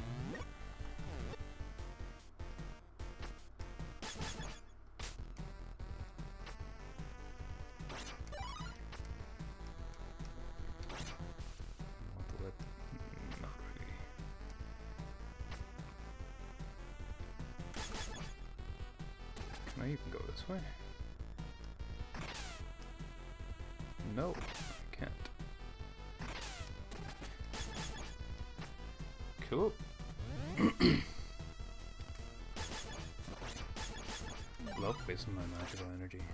Energy.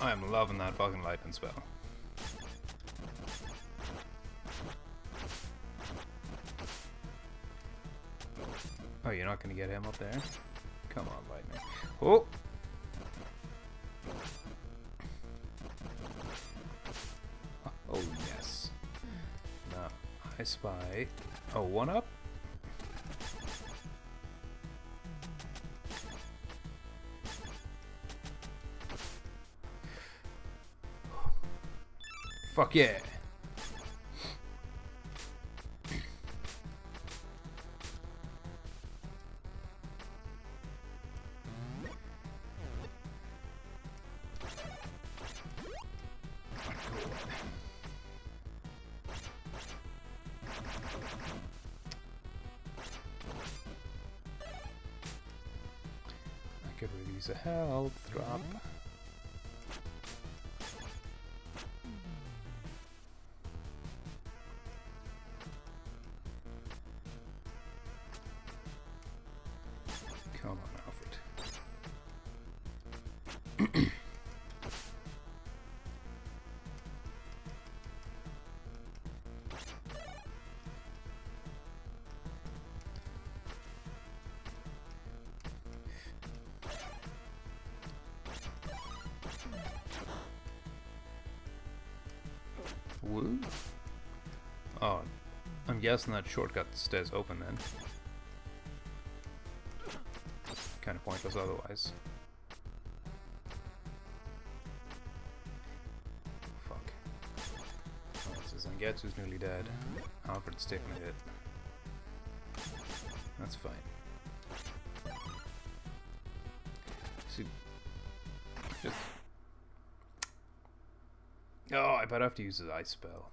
I am loving that fucking lightning spell. Oh, you're not gonna get him up there? Come on, lightning. Oh! Oh, yes. Now, I spy... Oh, one Fuck yeah. Guessing that shortcut stays open then. Kind of pointless otherwise. Fuck. Oh, it says Zangetsu's nearly dead. Alfred's taking a hit. That's fine. See, just Oh, I bet I have to use his ice spell.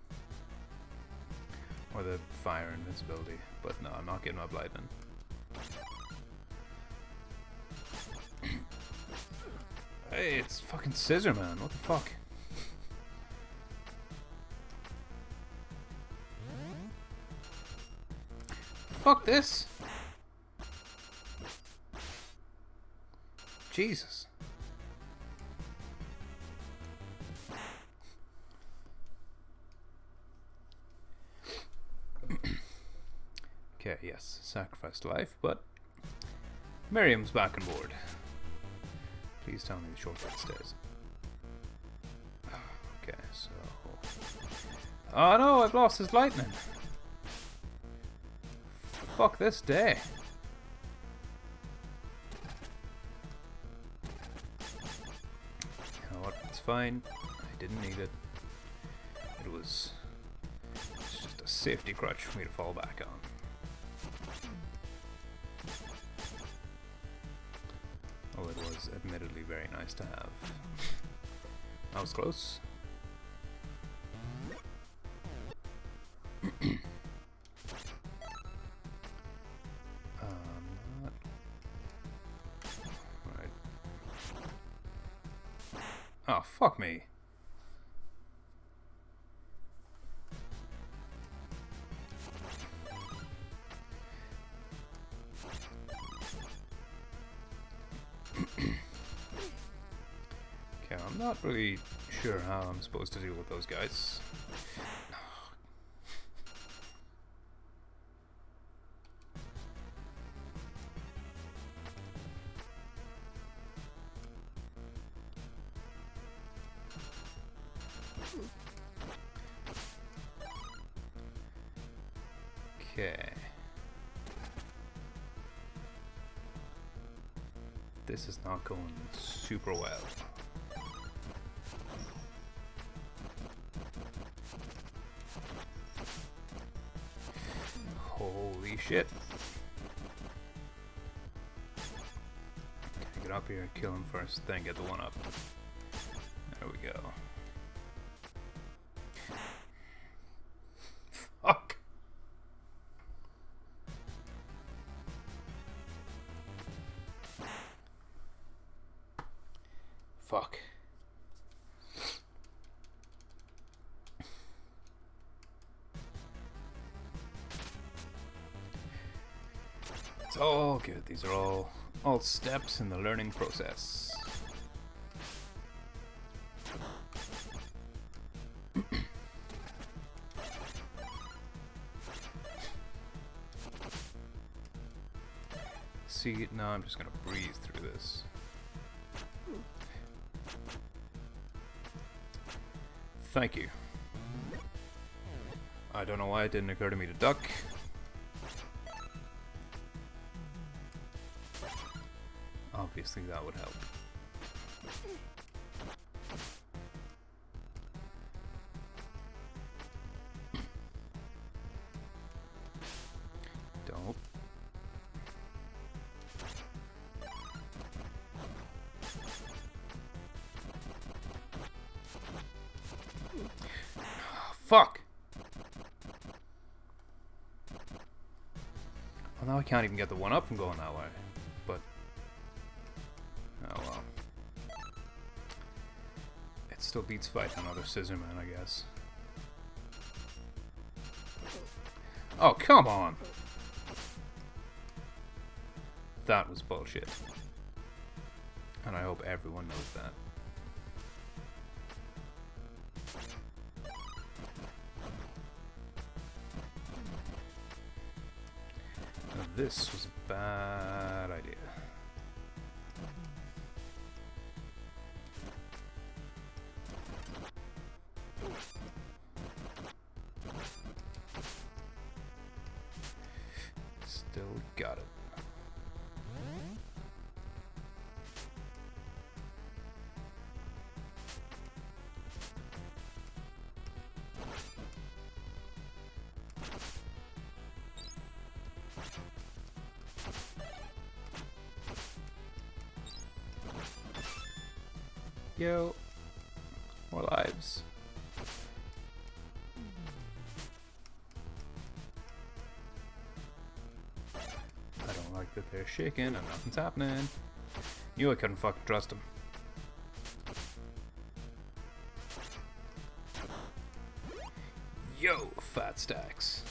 Or the fire invincibility. But no, I'm not getting up lightning. [clears throat] hey, it's fucking Scissor Man. What the fuck? Fuck this! Jesus. Sacrificed life, but Miriam's back on board. Please tell me the shortcut stays. [sighs] Okay, so... Oh no, I've lost his lightning! Fuck this day! You know what, it's fine. I didn't need it. It was... It's just a safety crutch for me to fall back on. Very nice to have. That was close. [coughs] Oh, fuck me. Not really sure how I'm supposed to deal with those guys. Okay. This is not going super well. Up here, kill him first, then get the one up. There we go. Steps in the learning process. [clears throat] See, now I'm just gonna breeze through this. Thank you. I don't know why it didn't occur to me to duck. Obviously that would help. Don't. Fuck! Well, now I can't even get the one up from going that way. Still beats fight another Scissorman, I guess. Oh, come on! That was bullshit. And I hope everyone knows that. Now this was bad shaking and nothing's happening. Knew I couldn't fucking trust him. Yo, fat stacks.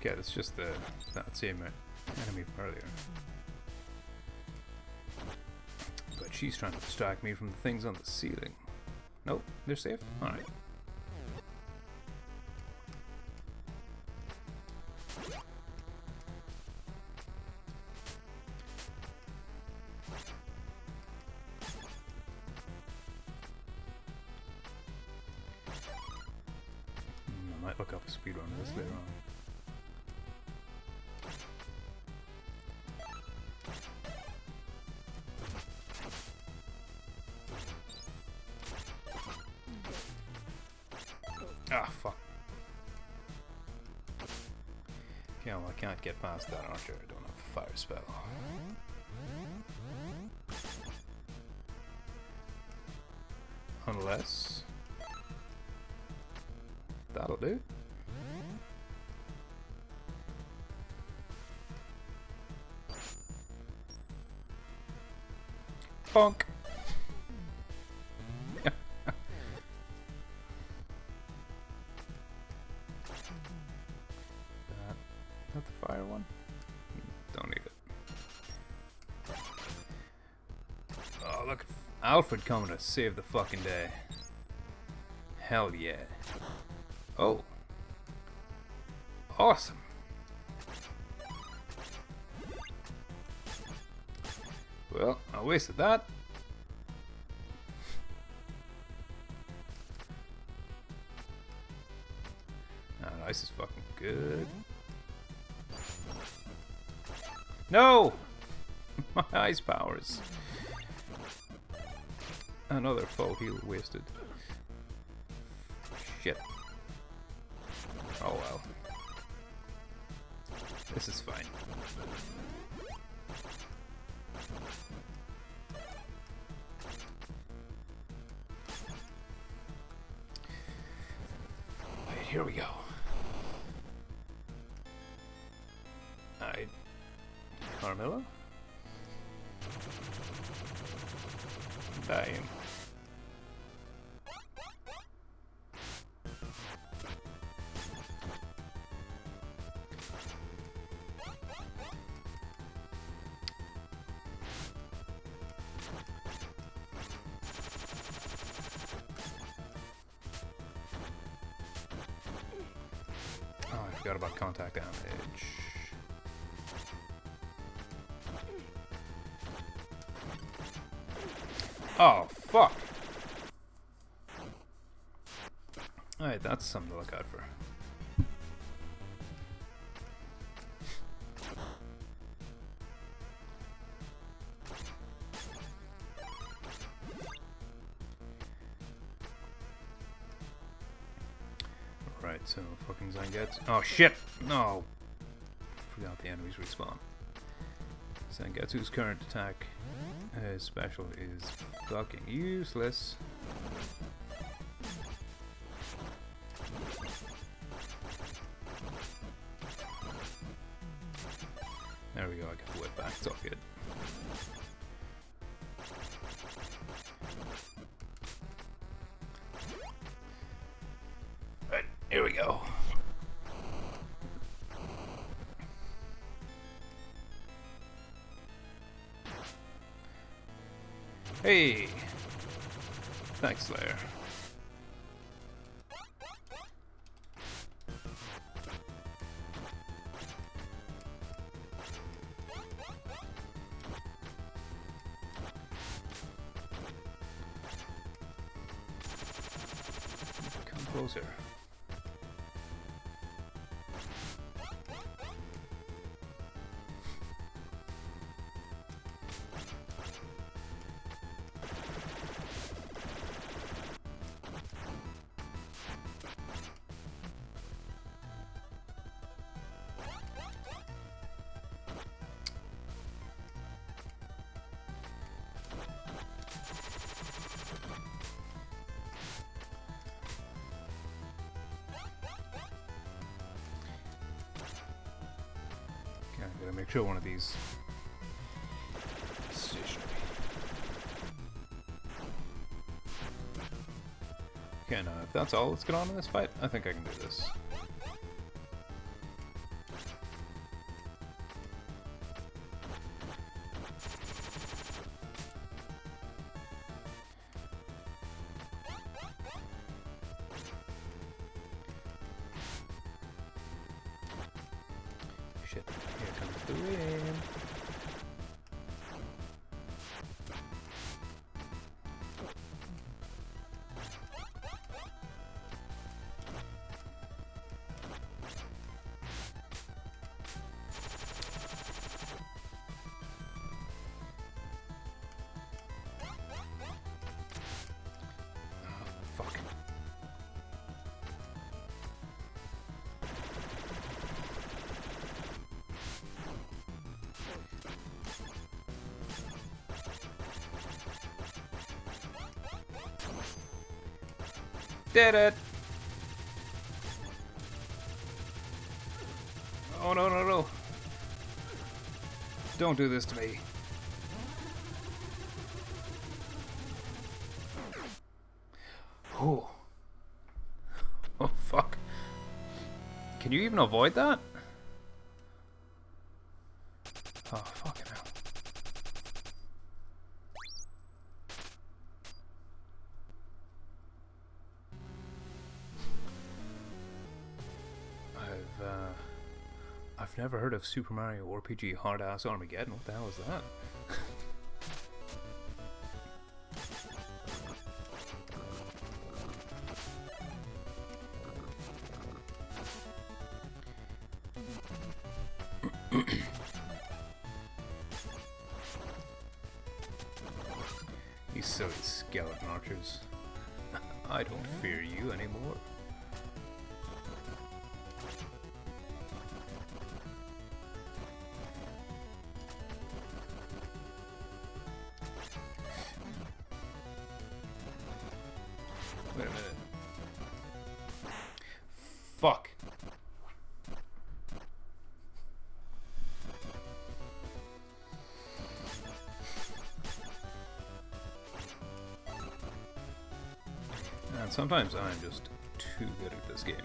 Okay, that's just the that same enemy from earlier. She's trying to distract me from the things on the ceiling. Nope, they're safe? Alright. Past that archer. I don't have a fire spell. Unless... That'll do. Bonk! Alfred coming to save the fucking day. Hell yeah. Oh. Awesome. Well, I wasted that. Ah, that ice is fucking good. No! [laughs] My ice powers. Another full heal wasted. Shit. Oh well. This is fine. That's something to look out for. Right, so fucking Zangetsu. Oh shit! No! Forgot the enemies respawn. Zangetsu's current attack uh, special is fucking useless. Thanks, Slayer. Sure one of these. Okay, now if that's all that's going on in this fight, I think I can do this. Did it! Oh no no no! Don't do this to me. Oh. [laughs] Oh fuck. Can you even avoid that? Super Mario RPG Hard Ass Armageddon. What the hell is that? Sometimes I'm just too good at this game,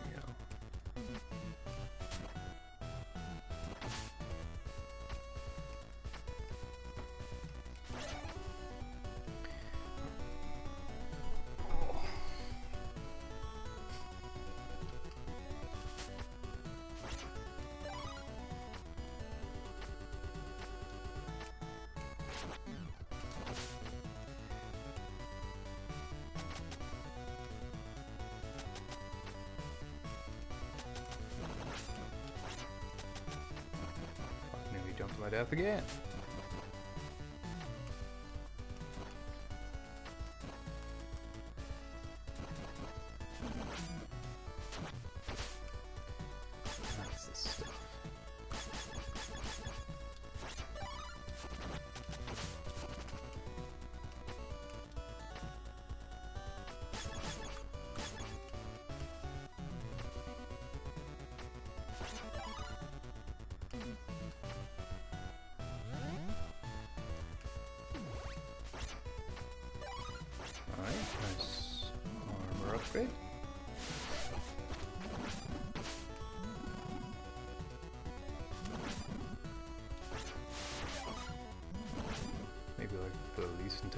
again.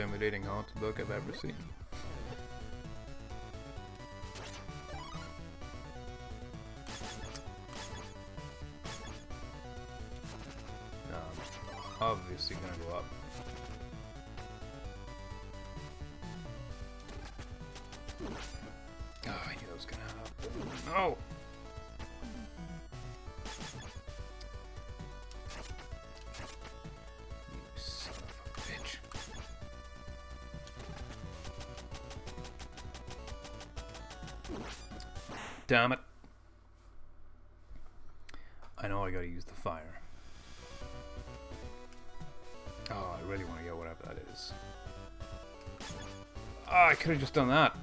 Intimidating haunted book I've ever seen. Um, obviously gonna go up. I could have just done that.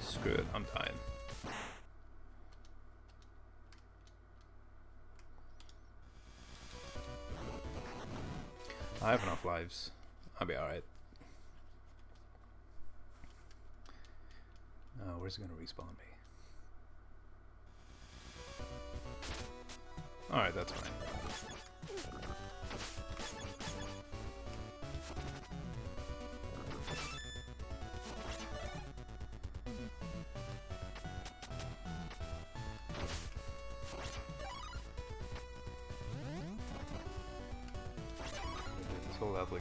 Screw it, I'm dying. I have enough lives. I'll be alright. Oh, where's it gonna respawn me?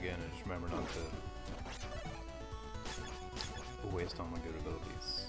Again and just remember not to waste all my good abilities.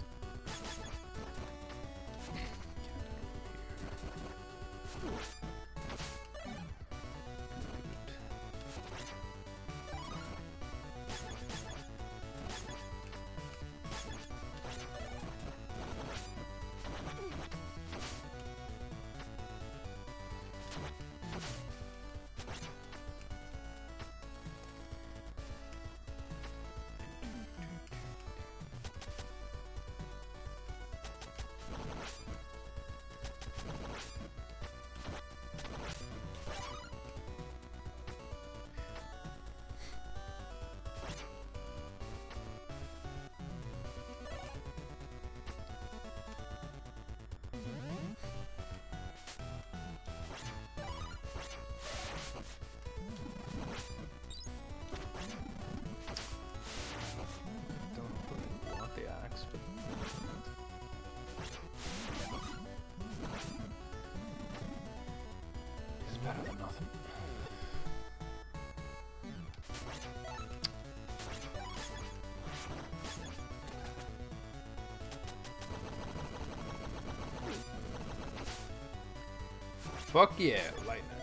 Fuck yeah, lightning.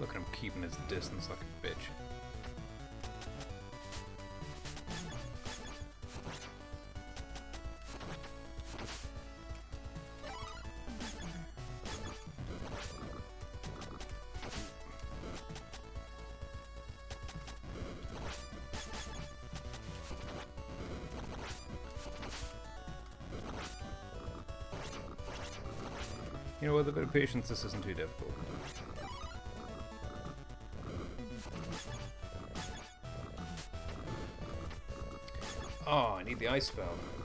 Look at him keeping his distance like a bitch. You know, with a bit of patience, this isn't too difficult. The ice spell.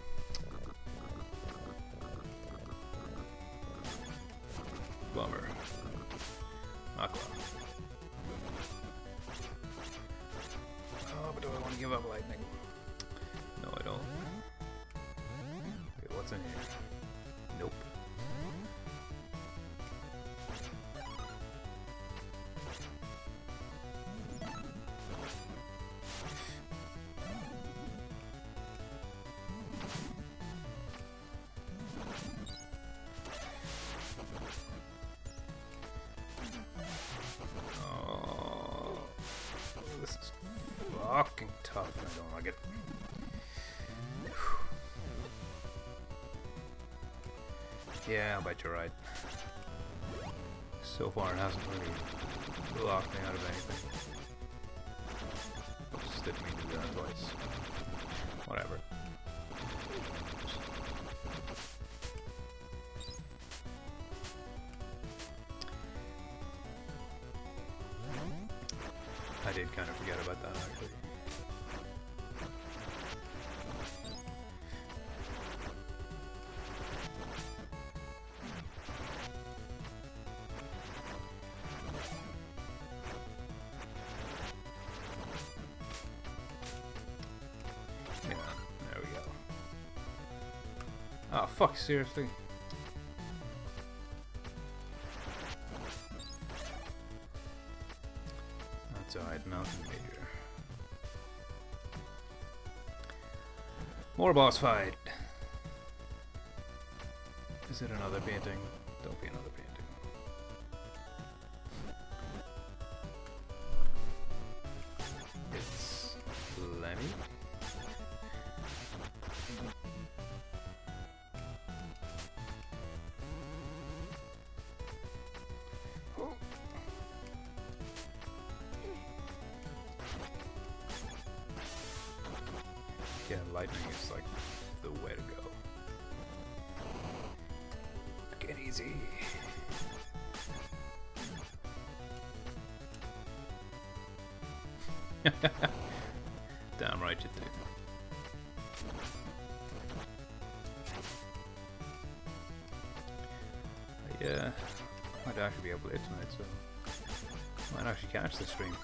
Right. So far, it hasn't really locked me out of anything. Just didn't mean to do that twice. Whatever. I did kind of forget about Oh fuck, seriously? That's alright, nothing major. More boss fight. Is it another painting? So might actually catch the stream.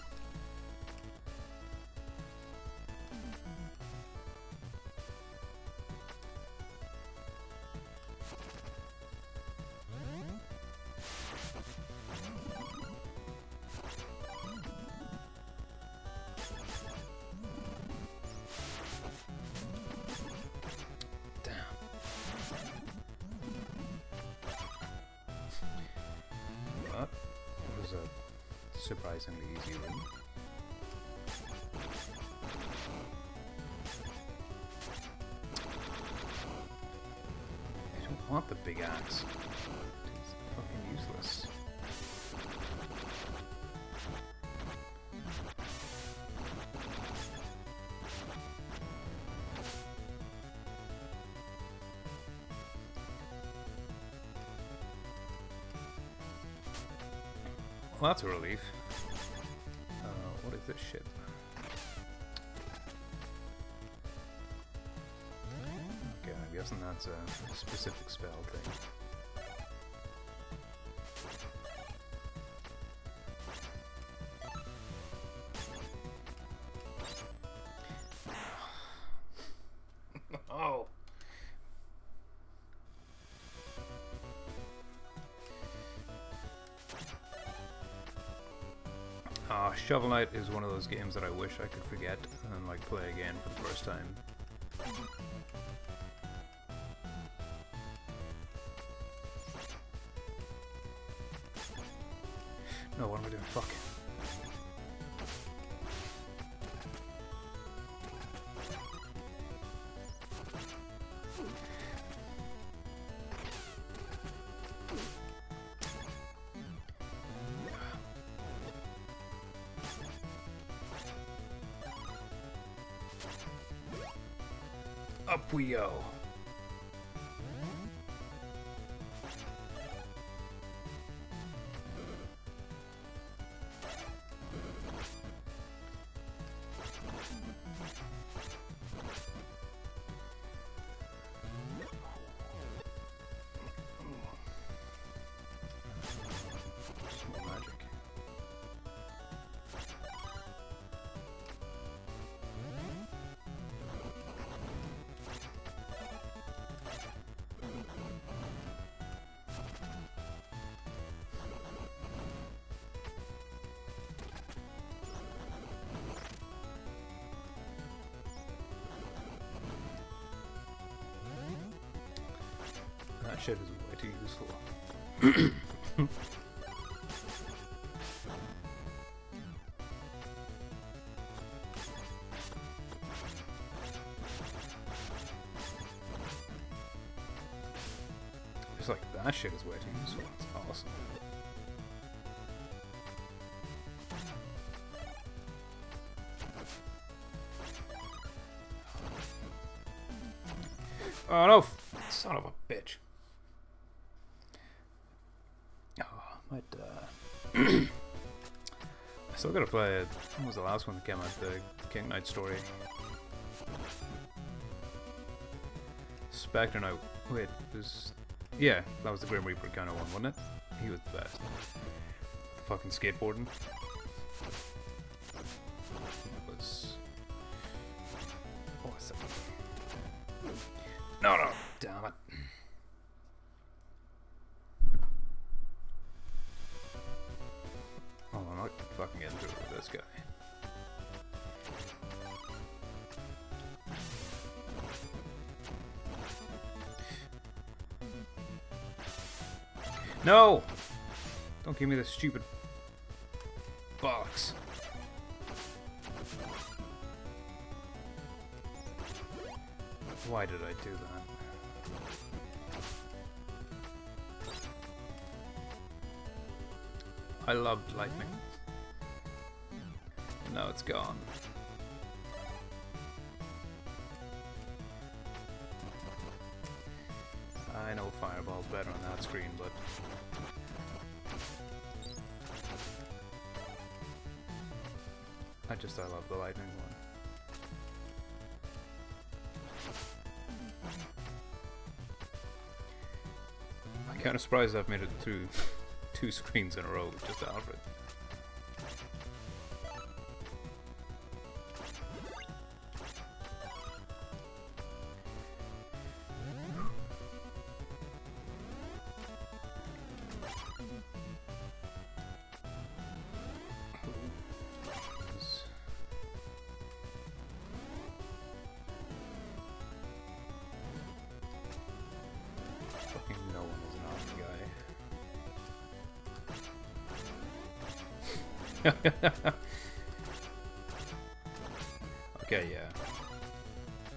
Surprisingly easy. I don't want the big axe. Well, that's a relief. Uh, what is this shit? Okay, I'm guessing that's a specific spell thing. Shovel Knight is one of those games that I wish I could forget and like play again for the first time. No, what am I doing? Fuck. Up shit is way too useful. [coughs] It's like that shit is way too useful. It's awesome. Oh no! Son of a bitch. Gotta play it. What was the last one that came out? The King Knight story. Spectre Knight. Wait, there's... Yeah, that was the Grim Reaper kind of one, wasn't it? He was the best. Fucking skateboarding. No! Don't give me this stupid box. Why did I do that? I loved lightning. Now it's gone. I just, I love the lightning one. I'm kind of surprised I've made it through [laughs] two screens in a row with just Alfred. [laughs] okay, yeah.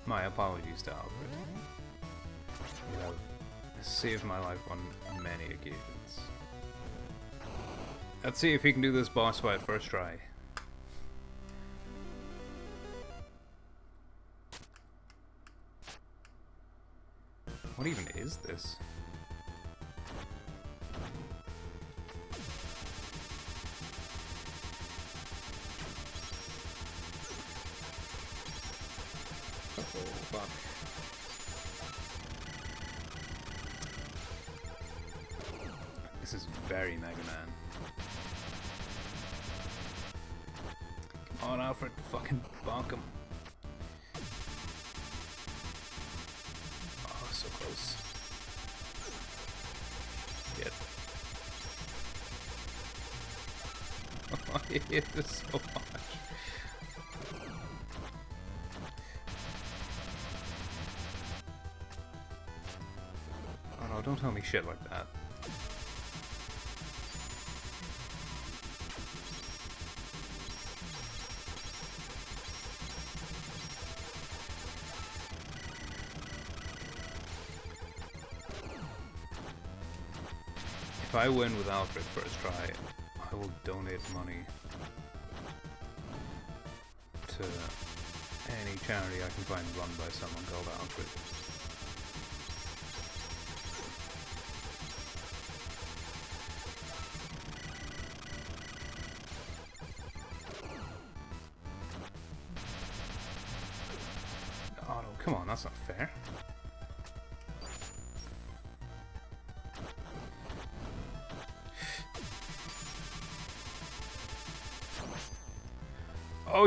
My apologies to Alfred. You have saved my life on many occasions. Let's see if he can do this boss fight first try. Shit like that. If I win with Alfred first try, I will donate money to any charity I can find run by someone called Alfred.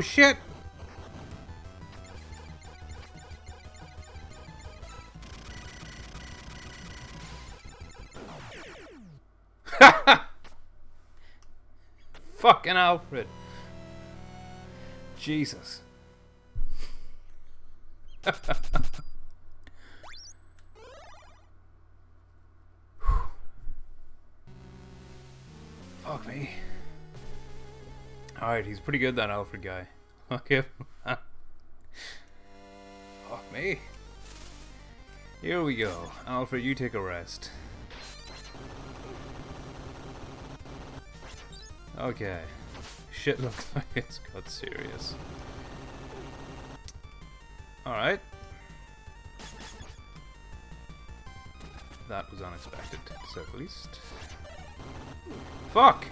Shit! [laughs] Fucking Alfred. Jesus. He's pretty good, that Alfred guy. [laughs] Okay. [laughs] Fuck me. Here we go. Alfred, you take a rest. Okay. Shit [laughs] looks like it's got serious. Alright. That was unexpected, to say the least. Fuck!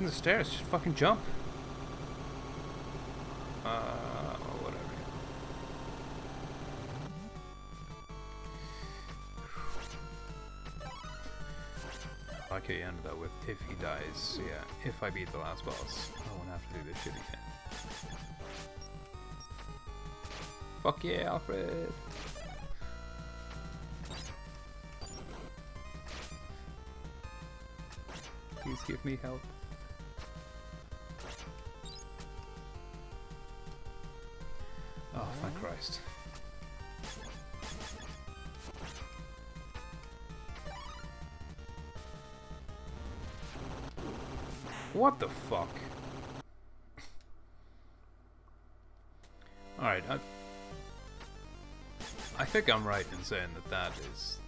Are the stairs? Just fucking jump. Uh, whatever. I like you ended that with if he dies. So yeah, if I beat the last boss, I won't have to do this shit again. Fuck yeah, Alfred! Please give me help. Think I'm right in saying that that is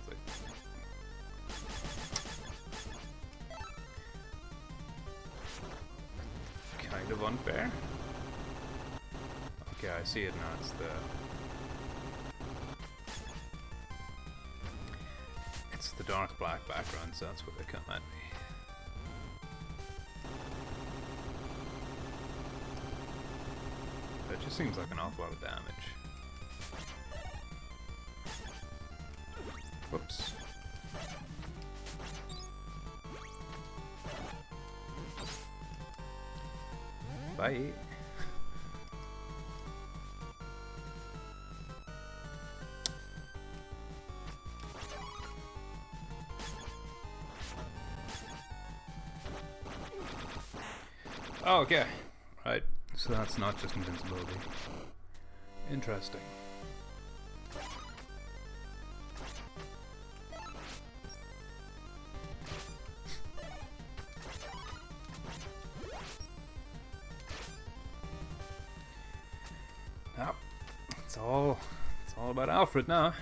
kind of unfair. Okay, I see it now. It's the it's the dark black background, so that's what they come at me. That just seems like an awful lot of damage. Oh, okay. Right. So that's not just invincibility. Interesting. Now, it's all it's all about Alfred now.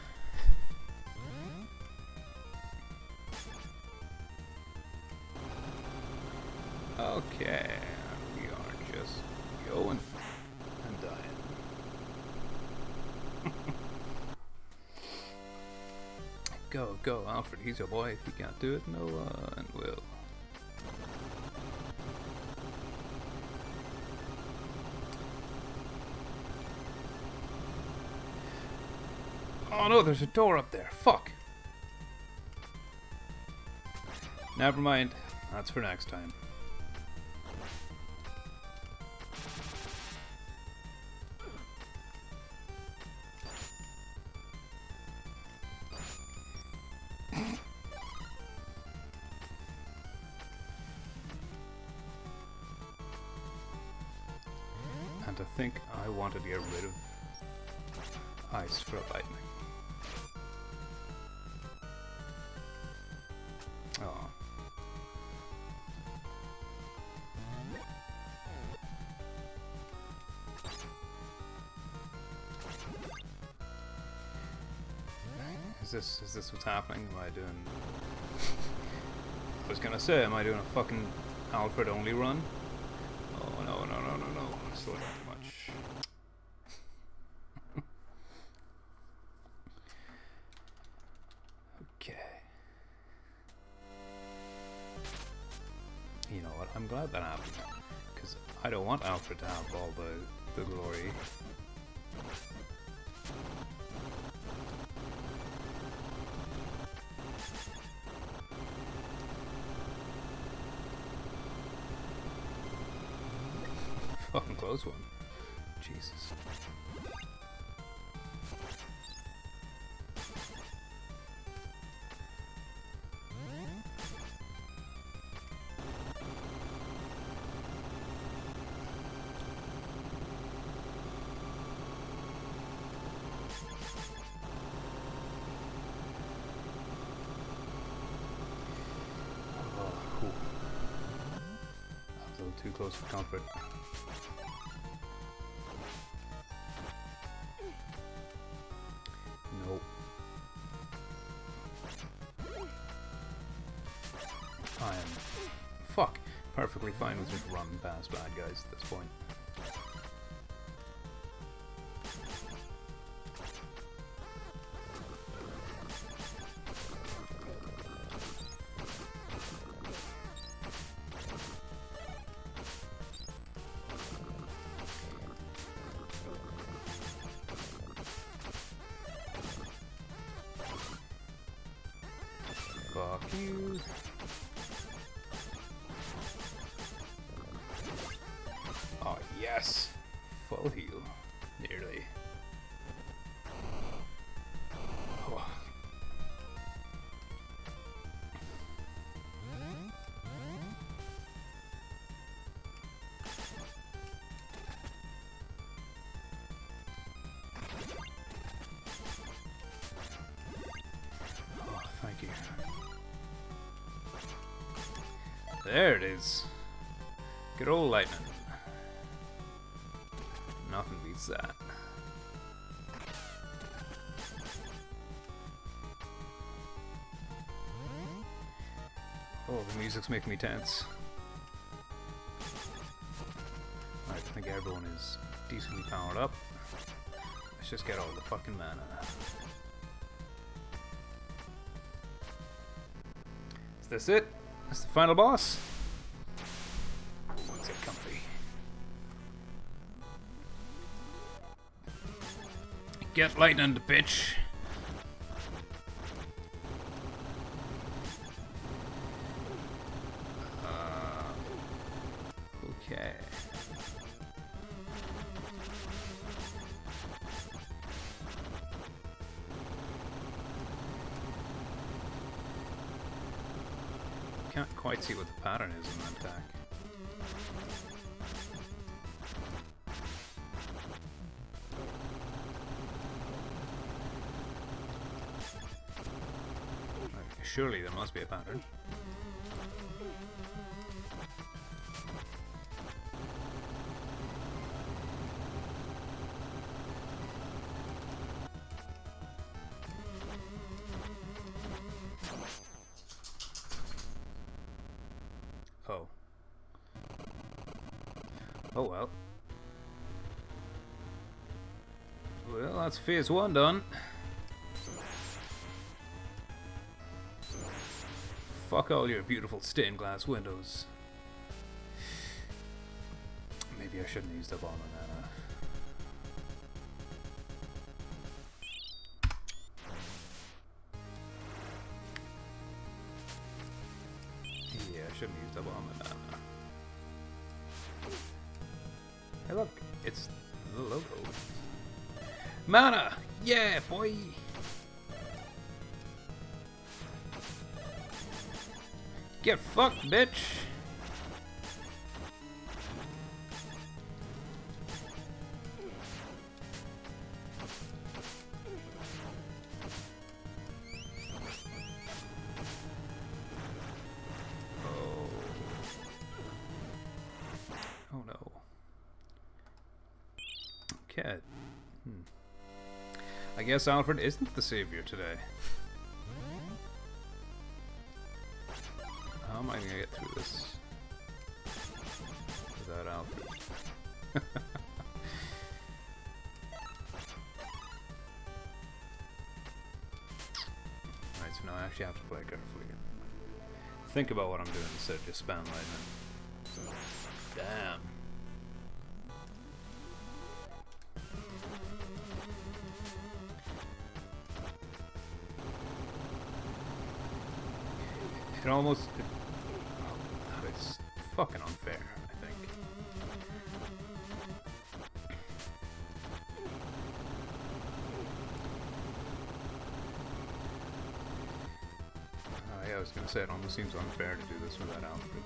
Alfred, he's your boy. If he can't do it, no one will. Oh no, there's a door up there. Fuck. Never mind. That's for next time. Get rid of ice for lightning. Oh. Is this is this what's happening? Am I doing? [laughs] I was gonna say, am I doing a fucking Alfred only run? Want Alfred all the the glory. [laughs] Fucking close one. Jesus. Too close for comfort. Nope. I am fuck perfectly fine with just running past bad guys at this point. There it is. Good old lightning. Nothing beats that. Oh, the music's making me tense. I think everyone is decently powered up. Let's just get all the fucking mana. Is this it? That's the final boss? Get lightning, bitch. Uh, okay. Can't quite see what the pattern is in that attack. Must be a pattern. Oh. Oh well. Well, that's phase one done. All your beautiful stained glass windows. Maybe I shouldn't have used up my mana. bitch. Oh. oh no. Cat. Hmm. I guess Alfred isn't the savior today. Am I gonna get through this without Alfred? [laughs] Alright, so now I actually have to play carefully. Think about what I'm doing instead of just spam lightning. It seems unfair to do this without Alfred.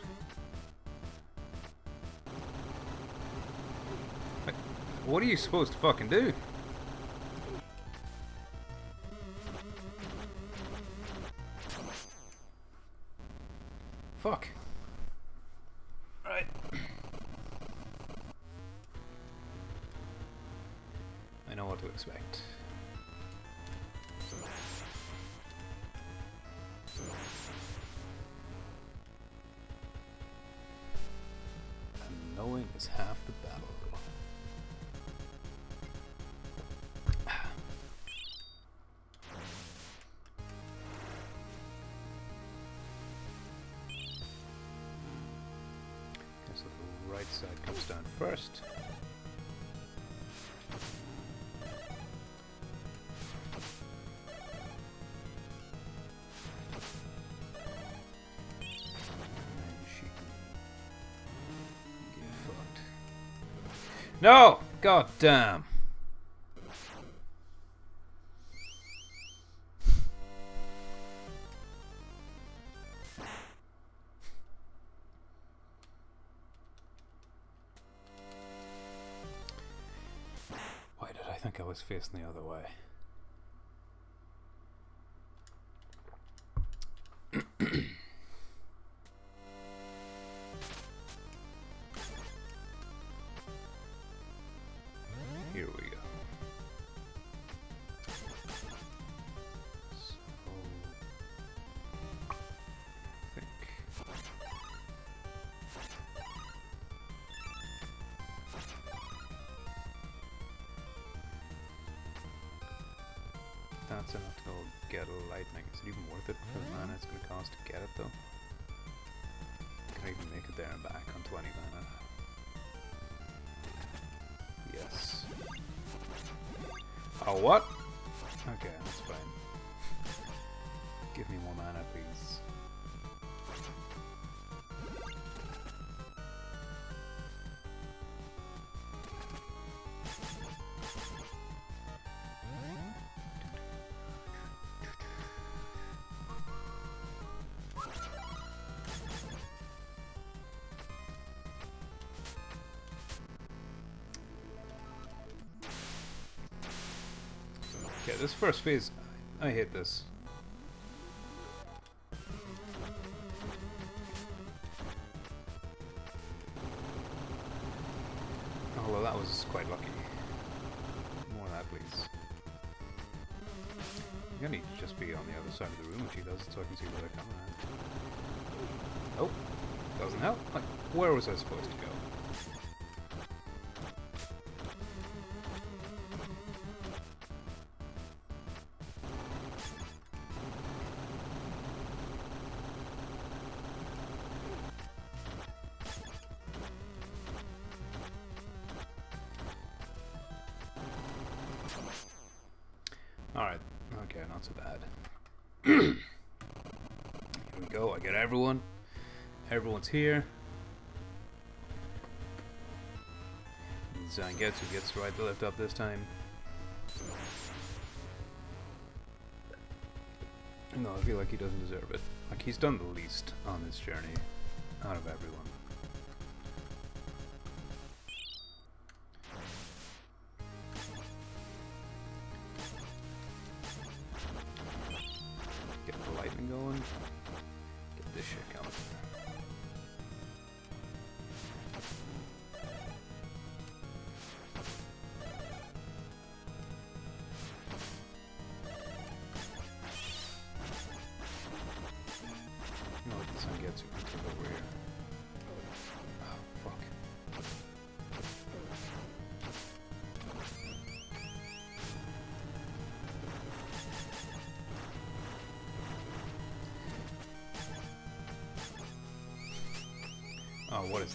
What are you supposed to fucking do? No! God damn! Why did I think I was facing the other way? Get it though? Can I even make it there and back on 20 mana? Yes. Oh, what? Okay, this first phase, I hate this. Although that was quite lucky. More of that, please. I'm gonna need to just be on the other side of the room when she does so I can see where they're coming at. Oh, doesn't help. Like, where was I supposed to go? Here. Zangetsu gets right to lift up this time. No, I feel like he doesn't deserve it. Like, he's done the least on this journey out of everyone.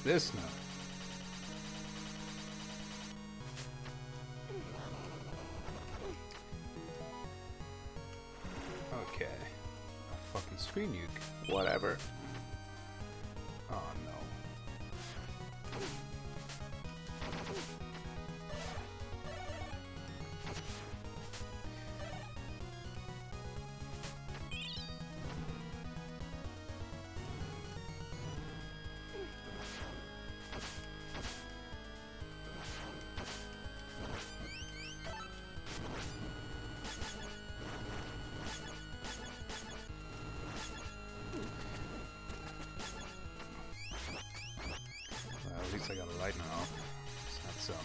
This I got a light now. So that's um.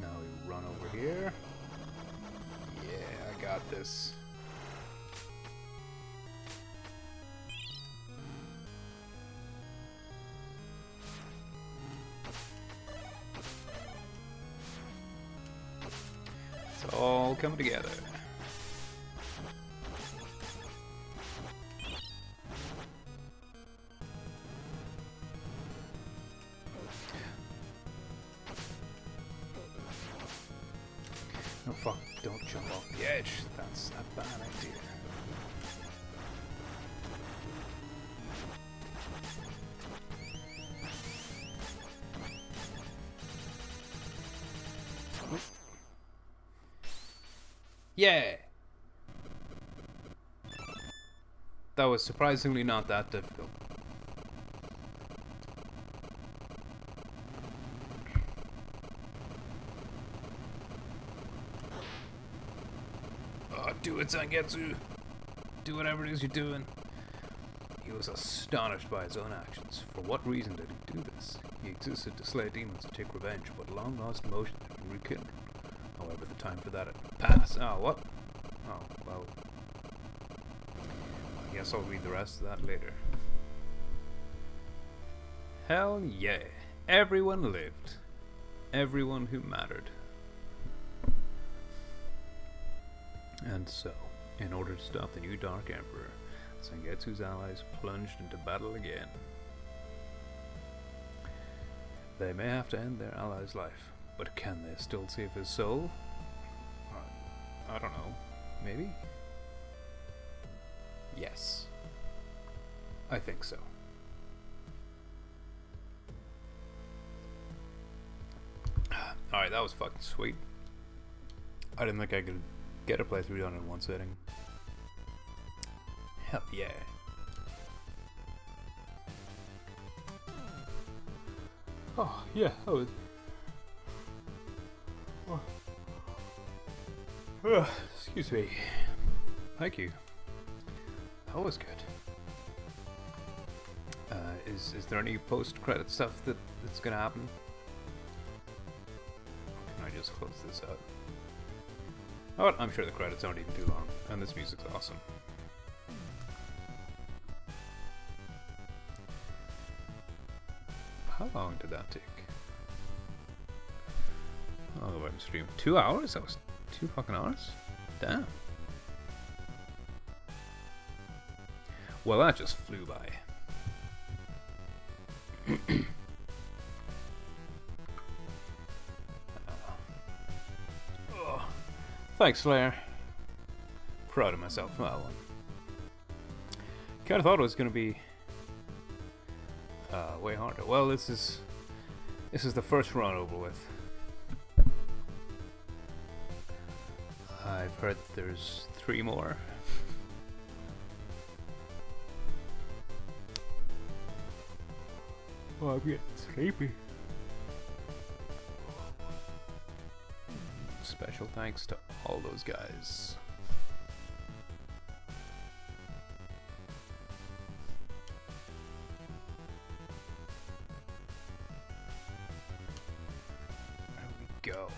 Now we run over here. Yeah, I got this. It's all coming together. Yeah! That was surprisingly not that difficult. Oh, do it, Zangetsu! Do whatever it is you're doing. He was astonished by his own actions. For what reason did he do this? He existed to slay demons and take revenge, but long lost emotions had been rekindled. However, the time for that passed. Oh, what? Oh, well. I guess I'll read the rest of that later. Hell yeah. Everyone lived. Everyone who mattered. And so, in order to stop the new Dark Emperor, Zangetsu's allies plunged into battle again. They may have to end their ally's life, but can they still save his soul? Uh, I don't know. Maybe? Yes. I think so. [sighs] Alright, that was fucking sweet. I didn't think I could get a playthrough done in one sitting. Hell yeah. Oh, yeah, that was. Oh. [sighs] Excuse me. Thank you. That was good. Uh, is is there any post-credit stuff that that's gonna happen? Can I just close this out? Oh, I'm sure the credits aren't even too long, and this music's awesome. How long did that take? And stream. Two hours? That was two fucking hours? Damn. Well, that just flew by. [coughs] Oh. Thanks, Slayer. Proud of myself for that one. Kinda thought it was gonna be uh, way harder. Well, this is this is the first run over with. I've heard there's three more. Oh, I'm getting sleepy. Special thanks to all those guys. There we go.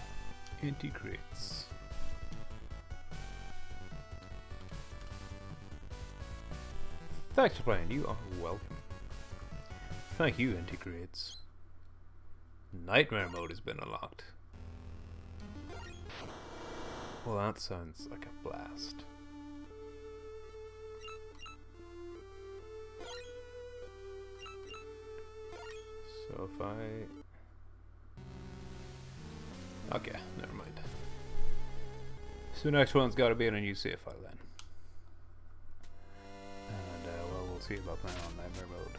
Inti Creates. Thanks for playing. You are welcome. Thank you, Inti Creates. Nightmare mode has been unlocked. Well, that sounds like a blast. So if I... Okay, never mind. So next one's got to be in a new save file then. See about playing on nightmare mode.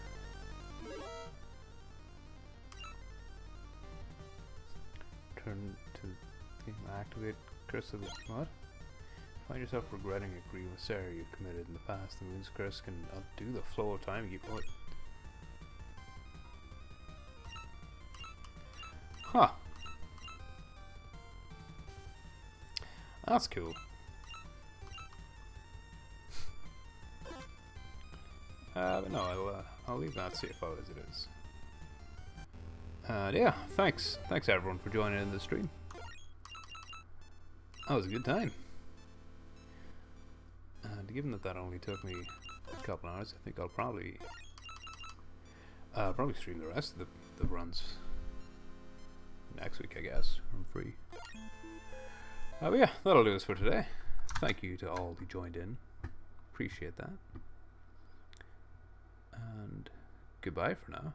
Turn to activate curse of the what? Find yourself regretting a grievous error you committed in the past. The moon's curse can undo the flow of time. You what? Huh. That's cool. Uh, but no, I'll, uh, I'll leave that CFO as it is. And yeah, thanks. Thanks everyone for joining in the stream. That was a good time. And given that that only took me a couple hours, I think I'll probably uh, probably stream the rest of the, the runs next week, I guess. I'm free. Uh, but yeah, that'll do us for today. Thank you to all who joined in. Appreciate that. And goodbye for now.